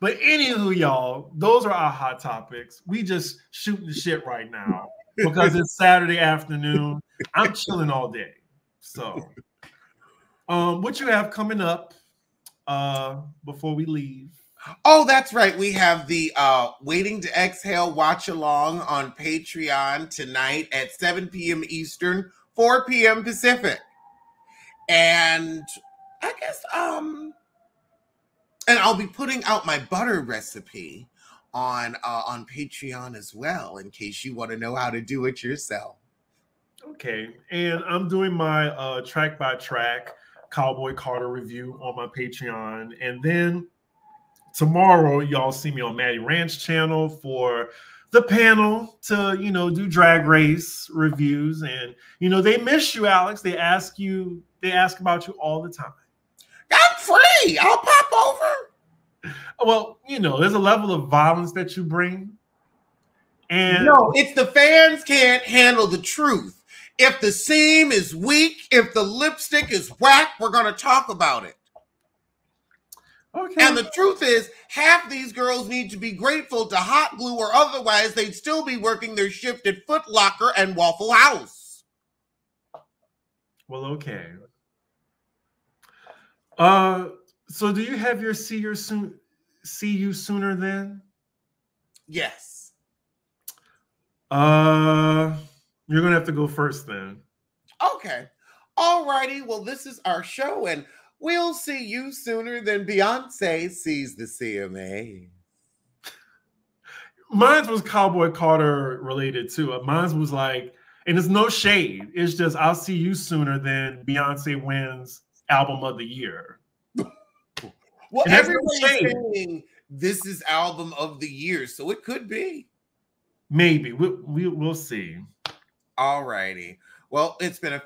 But anywho, y'all, those are our hot topics. We just shooting the shit right now because it's Saturday afternoon. I'm chilling all day. So, um, what you have coming up uh before we leave? Oh, that's right. We have the uh Waiting to Exhale watch along on Patreon tonight at 7 p.m. Eastern, 4 p.m. Pacific. And I guess um and I'll be putting out my butter recipe on uh, on Patreon as well, in case you want to know how to do it yourself. Okay, and I'm doing my uh, track by track Cowboy Carter review on my Patreon, and then tomorrow y'all see me on Maddie Ranch channel for the panel to you know do drag race reviews, and you know they miss you, Alex. They ask you, they ask about you all the time. I'm free. I'll pop over. Well, you know, there's a level of violence that you bring. And no, it's the fans can't handle the truth. If the seam is weak, if the lipstick is whack, we're going to talk about it. Okay. And the truth is, half these girls need to be grateful to hot glue, or otherwise they'd still be working their shift at Foot Locker and Waffle House. Well, okay. Uh, so do you have your see your soon see you sooner than? Yes. Uh, you're gonna have to go first then. Okay. All righty. Well, this is our show, and we'll see you sooner than Beyonce sees the CMA. Mine was Cowboy Carter related too. Uh, Mine was like, and it's no shade. It's just I'll see you sooner than Beyonce wins album of the year. Well, everyone's saying this is album of the year, so it could be. Maybe we, we we'll see. All righty. Well, it's been a